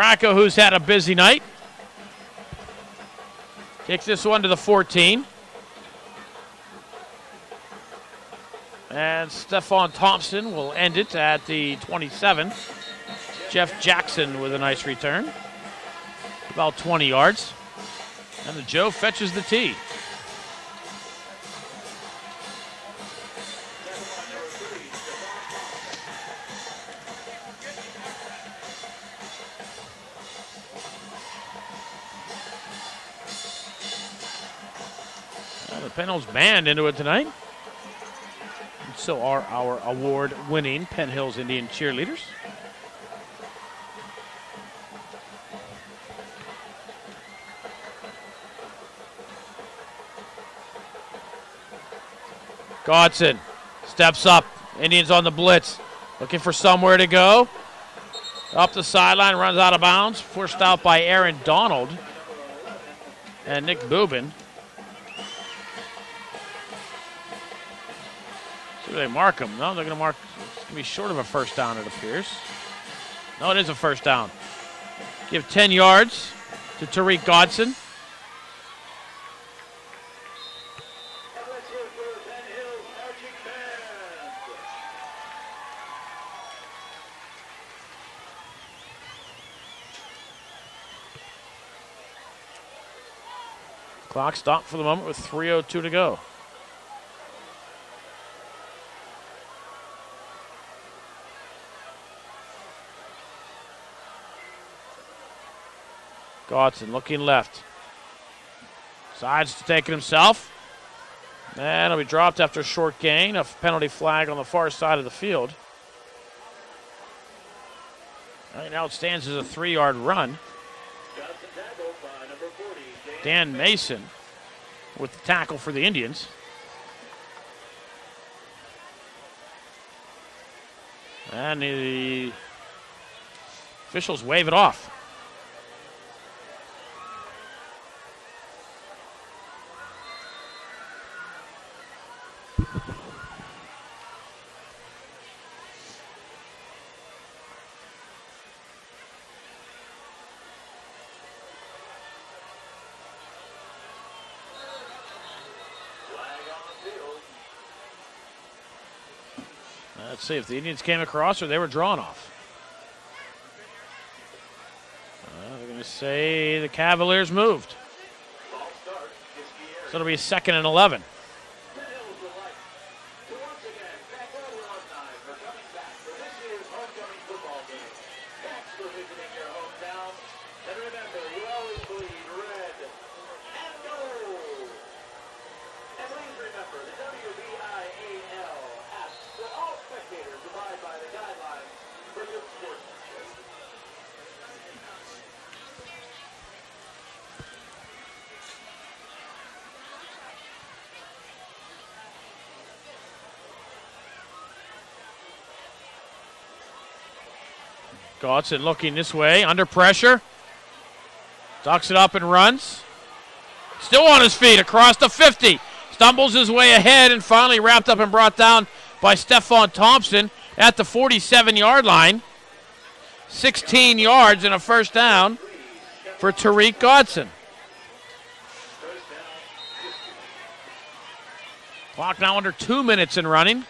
Fracco, who's had a busy night, kicks this one to the 14. And Stephon Thompson will end it at the 27. Jeff Jackson with a nice return. About 20 yards. And the Joe fetches the tee. The Penn Hills band into it tonight. And so are our award winning Penn Hills Indian cheerleaders. Godson steps up. Indians on the blitz. Looking for somewhere to go. Up the sideline, runs out of bounds. Forced out by Aaron Donald and Nick Boobin. Where they mark him. No, they're going to mark. It's going to be short of a first down, it appears. No, it is a first down. Give 10 yards to Tariq Godson. Clock stopped for the moment with 3.02 to go. Godson looking left. Sides to take it himself. And it'll be dropped after a short gain. A penalty flag on the far side of the field. Right now it stands as a three yard run. Johnson tackled by number 40, Dan Dan Mason with the tackle for the Indians. And the officials wave it off. Let's see if the Indians came across or they were drawn off. Uh, they're going to say the Cavaliers moved. So it'll be second and 11. Penn Hills would like to once again thank all alumni for coming back for this year's homecoming football game. Thanks for visiting your hometown. And remember, you always bleed red and gold. And please remember, the WPIAL asks that all spectators abide by the guidelines for good sportsmanship. Godson looking this way, under pressure. Ducks it up and runs. Still on his feet across the 50. Stumbles his way ahead and finally wrapped up and brought down by Stephon Thompson at the 47 yard line. 16 yards and a first down for Tariq Godson. Clock now under two minutes in running.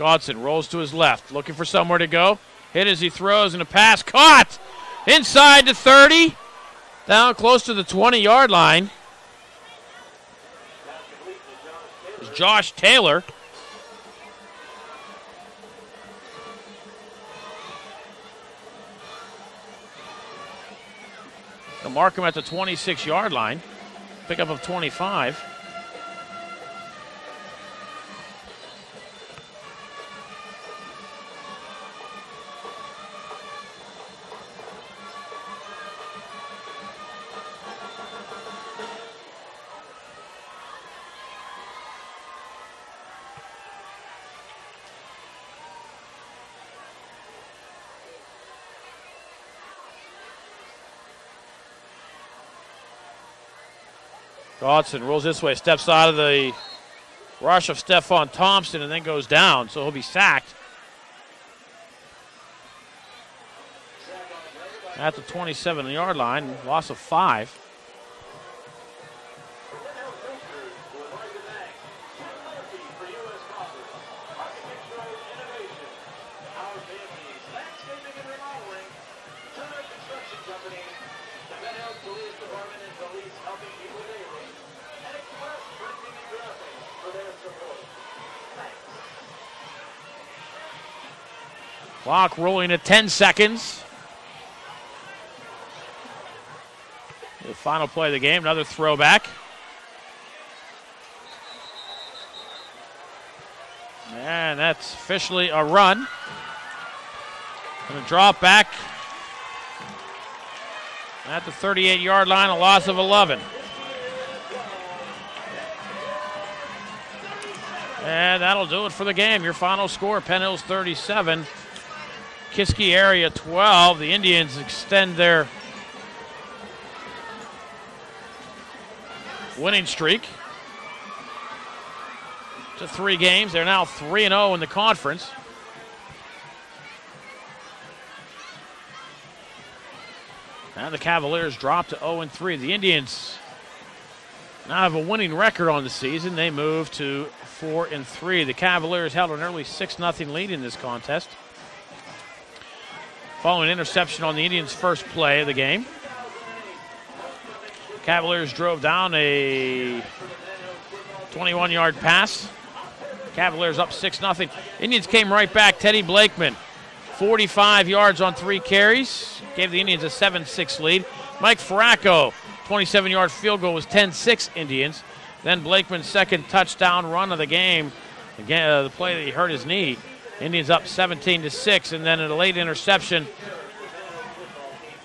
Godson rolls to his left, looking for somewhere to go. Hit as he throws, and a pass caught inside the 30, down close to the 20 yard line. Josh Taylor. Mark him at the 26 yard line. Pickup of 25. Godson rolls this way, steps out of the rush of Stephon Thompson, and then goes down, so he'll be sacked. At the 27 yard line, loss of five. Clock rolling at 10 seconds. The final play of the game, another throwback. And that's officially a run. Going to drop back at the 38 yard line, a loss of 11. And that'll do it for the game. Your final score Penn Hills 37, Kiski area 12. The Indians extend their winning streak to three games. They're now 3 0 in the conference. And the Cavaliers drop to 0 3. The Indians now have a winning record on the season. They move to 4 and 3. The Cavaliers held an early 6 0 lead in this contest. Following interception on the Indians' first play of the game. Cavaliers drove down a 21 yard pass. Cavaliers up 6 0. Indians came right back. Teddy Blakeman, 45 yards on three carries, gave the Indians a 7 6 lead. Mike Fracco, 27 yard field goal was 10 6 Indians. Then Blakeman's second touchdown run of the game. Again, uh, the play that he hurt his knee. Indians up 17 to 6, and then a late interception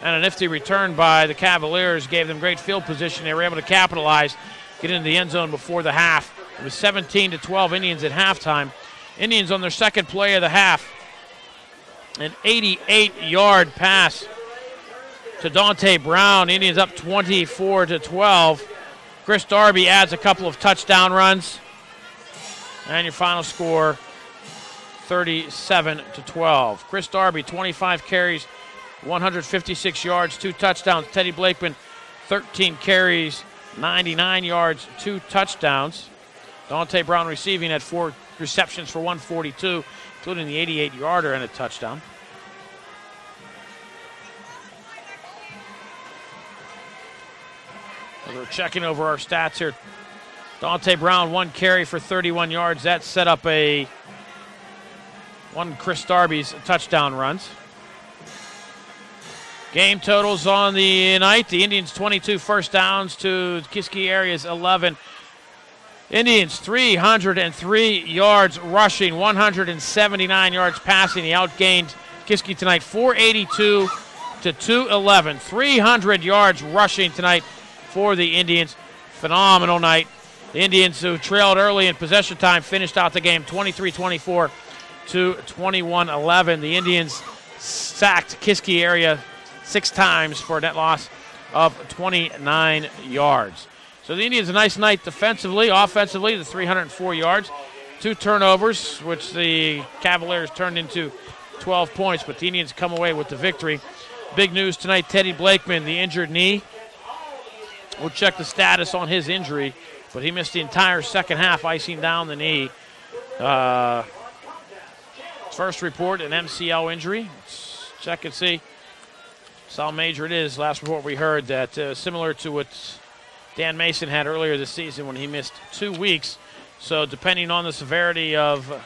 and a nifty return by the Cavaliers gave them great field position. They were able to capitalize, get into the end zone before the half. It was 17 to 12 Indians at halftime. Indians on their second play of the half. An 88 yard pass to Dante Brown. Indians up 24 to 12. Chris Darby adds a couple of touchdown runs. And your final score 37 to 12. Chris Darby, 25 carries, 156 yards, two touchdowns. Teddy Blakeman, 13 carries, 99 yards, two touchdowns. Dante Brown receiving at four receptions for 142, including the 88 yarder and a touchdown. We're checking over our stats here. Dante Brown, one carry for 31 yards. That set up a one Chris Darby's touchdown runs. Game totals on the night. The Indians 22 first downs to Kiski areas 11. Indians 303 yards rushing, 179 yards passing. He outgained Kiski tonight 482 to 211. 300 yards rushing tonight for the Indians. Phenomenal night. The Indians, who trailed early in possession time, finished out the game 23 24 to 21 11. The Indians sacked Kiski area six times for a net loss of 29 yards. So the Indians a nice night defensively, offensively, the 304 yards, two turnovers, which the Cavaliers turned into 12 points, but the Indians come away with the victory. Big news tonight: Teddy Blakeman, the injured knee. We'll check the status on his injury, but he missed the entire second half, icing down the knee. Uh, first report, an MCL injury. Let's check and see. How major it is. Last report we heard that uh, similar to what Dan Mason had earlier this season when he missed two weeks. So depending on the severity of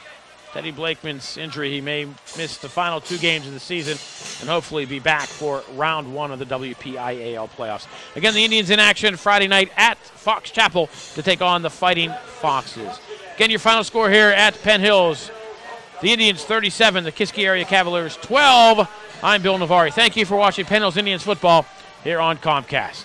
Teddy Blakeman's injury, he may miss the final two games of the season and hopefully be back for round one of the WPIAL playoffs. Again, the Indians in action Friday night at Fox Chapel to take on the Fighting Foxes. Again, your final score here at Penn Hills. The Indians 37, the Kiski Area Cavaliers 12. I'm Bill Navari. Thank you for watching Penn Hills Indians football here on Comcast.